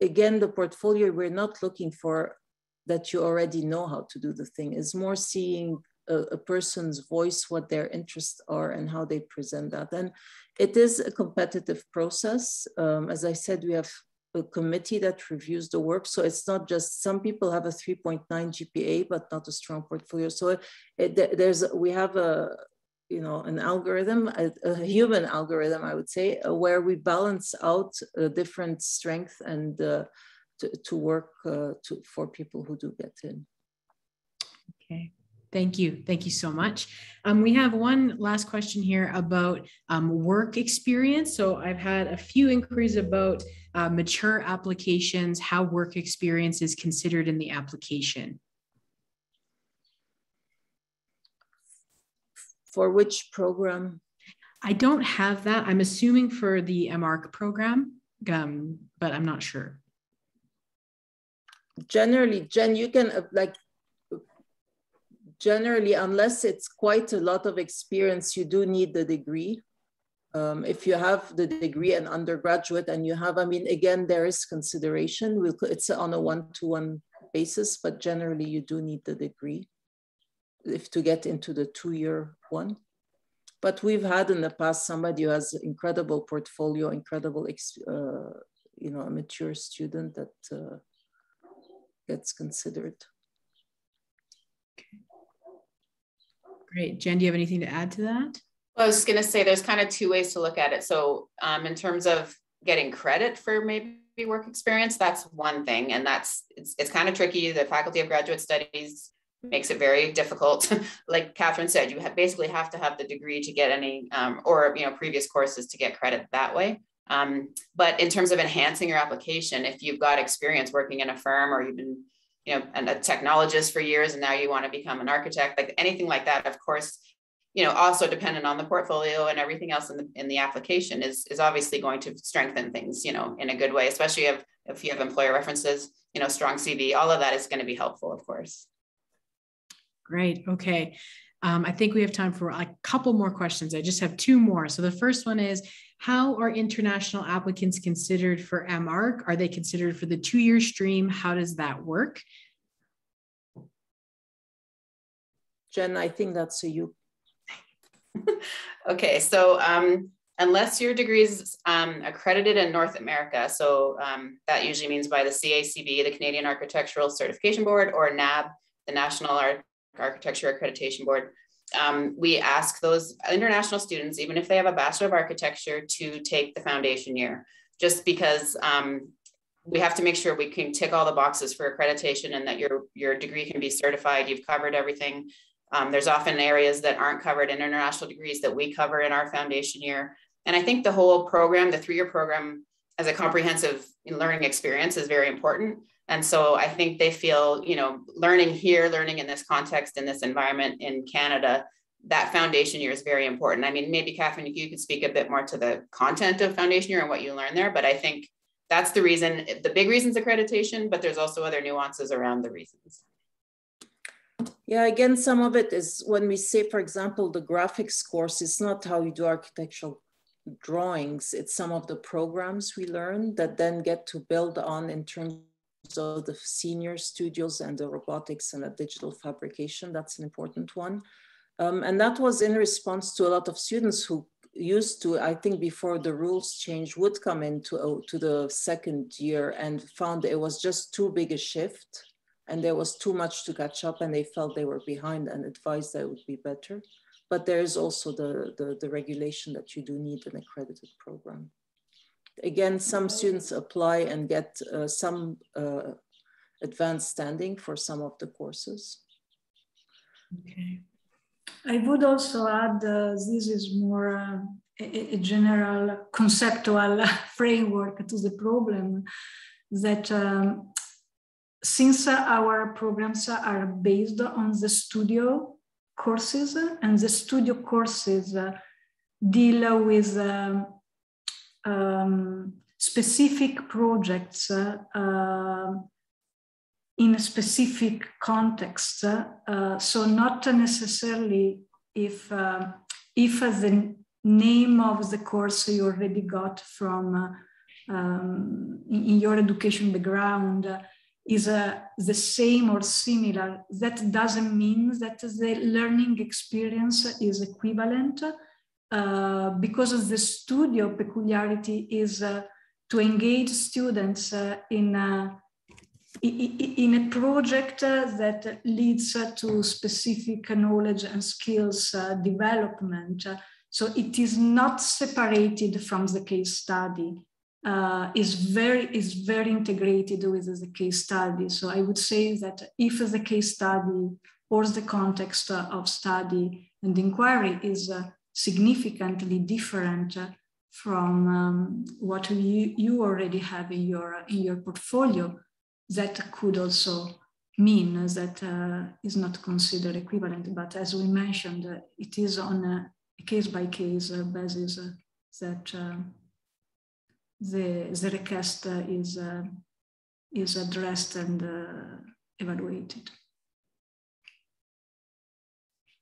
again, the portfolio, we're not looking for that you already know how to do the thing, is more seeing a, a, person's voice, what their interests are, and how they present that. And it is a competitive process. Um, as I said, we have a committee that reviews the work. So it's not just some people have a 3.9 GPA, but not a strong portfolio. So it, there's we have a you know an algorithm, a, a human algorithm, I would say, uh, where we balance out uh, different strength and uh, to, to work uh, to, for people who do get in. Okay. Thank you. Thank you so much. Um, we have one last question here about um, work experience. So I've had a few inquiries about uh, mature applications, how work experience is considered in the application. For which program? I don't have that. I'm assuming for the MArch program, um, but I'm not sure. Generally, Jen, you can uh, like generally, unless it's quite a lot of experience, you do need the degree. Um, if you have the degree and undergraduate and you have, I mean, again, there is consideration. We'll, it's on a one-to-one basis, but generally you do need the degree if to get into the two-year one. But we've had in the past somebody who has incredible portfolio, incredible, uh, you know, a mature student that uh, gets considered. Great. Jen, do you have anything to add to that? Well, I was going to say there's kind of two ways to look at it. So, um, in terms of getting credit for maybe work experience, that's one thing, and that's it's, it's kind of tricky. The Faculty of Graduate Studies makes it very difficult. (laughs) like Catherine said, you have basically have to have the degree to get any, um, or you know, previous courses to get credit that way. Um, but in terms of enhancing your application, if you've got experience working in a firm or you've been you know, and a technologist for years, and now you want to become an architect, like anything like that, of course, you know, also dependent on the portfolio and everything else in the in the application is is obviously going to strengthen things, you know, in a good way, especially if if you have employer references, you know, strong CV, all of that is going to be helpful, of course. Great. Okay. Um, I think we have time for a couple more questions. I just have two more. So the first one is how are international applicants considered for MArch? Are they considered for the two-year stream? How does that work? Jen, I think that's you. (laughs) okay, so um, unless your degree is um, accredited in North America, so um, that usually means by the CACB, the Canadian Architectural Certification Board, or NAB, the National Ar Architecture Accreditation Board, um, we ask those international students, even if they have a Bachelor of Architecture, to take the foundation year, just because um, we have to make sure we can tick all the boxes for accreditation and that your, your degree can be certified, you've covered everything. Um, there's often areas that aren't covered in international degrees that we cover in our foundation year. And I think the whole program, the three-year program as a comprehensive learning experience is very important. And so I think they feel, you know, learning here, learning in this context, in this environment in Canada, that foundation year is very important. I mean, maybe Catherine, if you could speak a bit more to the content of foundation year and what you learn there, but I think that's the reason, the big reasons accreditation, but there's also other nuances around the reasons. Yeah, again, some of it is when we say, for example, the graphics course, it's not how you do architectural drawings, it's some of the programs we learn that then get to build on in terms so the senior studios and the robotics and the digital fabrication, that's an important one. Um, and that was in response to a lot of students who used to, I think before the rules change, would come into uh, to the second year and found it was just too big a shift and there was too much to catch up and they felt they were behind and advised that it would be better. But there is also the, the, the regulation that you do need an accredited program. Again, some students apply and get uh, some uh, advanced standing for some of the courses. Okay. I would also add uh, this is more uh, a, a, general conceptual (laughs) framework to the problem that um, since our programs are based on the studio courses and the studio courses deal with um, um, specific projects uh, uh, in a specific context. Uh, so not necessarily if, uh, if the name of the course you already got from uh, um, in your education background is uh, the same or similar, that doesn't mean that the learning experience is equivalent uh, because of the studio peculiarity is uh, to engage students uh, in, a, in a project uh, that leads to specific knowledge and skills development. So it is not separated from the case study. Uh, is very is very integrated with the case study. So I would say that if the case study or the context of study and inquiry is significantly different from um, what you, you already have in your, in your portfolio, that could also mean that uh, is not considered equivalent. But as we mentioned, it is on a case by case basis uh, that uh, the, the request is, uh, is addressed and evaluated.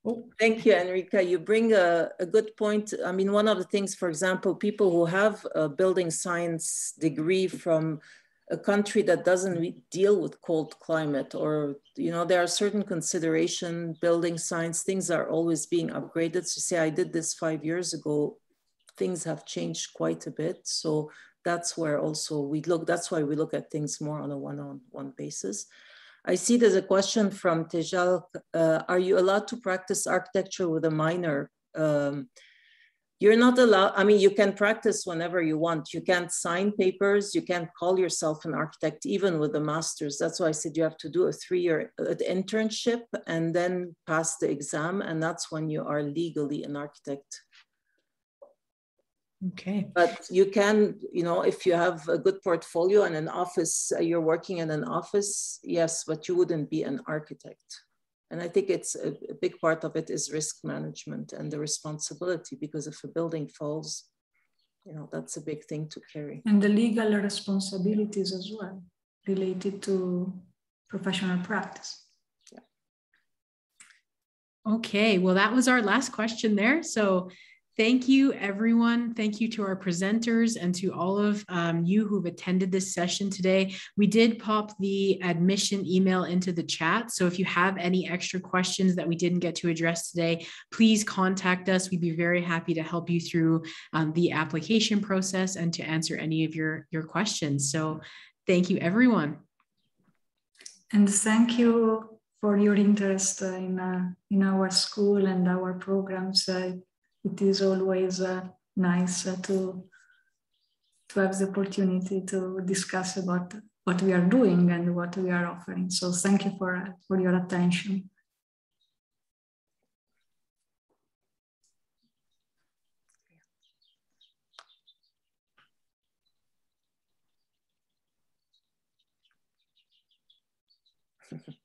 Oh, thank you, Enrica. You bring a, a, good point. I mean, one of the things, for example, people who have a building science degree from a country that doesn't deal with cold climate or, you know, there are certain consideration, building science, things are always being upgraded. So say I did this five years ago, things have changed quite a bit. So that's where also we look, that's why we look at things more on a one-on-one -on -one basis. I see there's a question from Tejal. Uh, are you allowed to practice architecture with a minor? Um, you're not allowed, I mean, you can practice whenever you want. You can't sign papers. You can't call yourself an architect, even with a master's. That's why I said you have to do a three-year uh, internship and then pass the exam. And that's when you are legally an architect. Okay. But you can, you know, if you have a good portfolio and an office, uh, you're working in an office, yes, but you wouldn't be an architect. And I think it's a, a big part of it is risk management and the responsibility because if a building falls, you know, that's a big thing to carry. And the legal responsibilities as well related to professional practice. Yeah. Okay, well, that was our last question there. So Thank you, everyone. Thank you to our presenters and to all of um, you who've attended this session today. We did pop the admission email into the chat. So if you have any extra questions that we didn't get to address today, please contact us. We'd be very happy to help you through um, the application process and to answer any of your, your questions. So thank you, everyone. And thank you for your interest in, uh, in our school and our programs. Uh, it is always uh, nice uh, to to have the opportunity to discuss about what we are doing and what we are offering. So thank you for, for your attention. (laughs)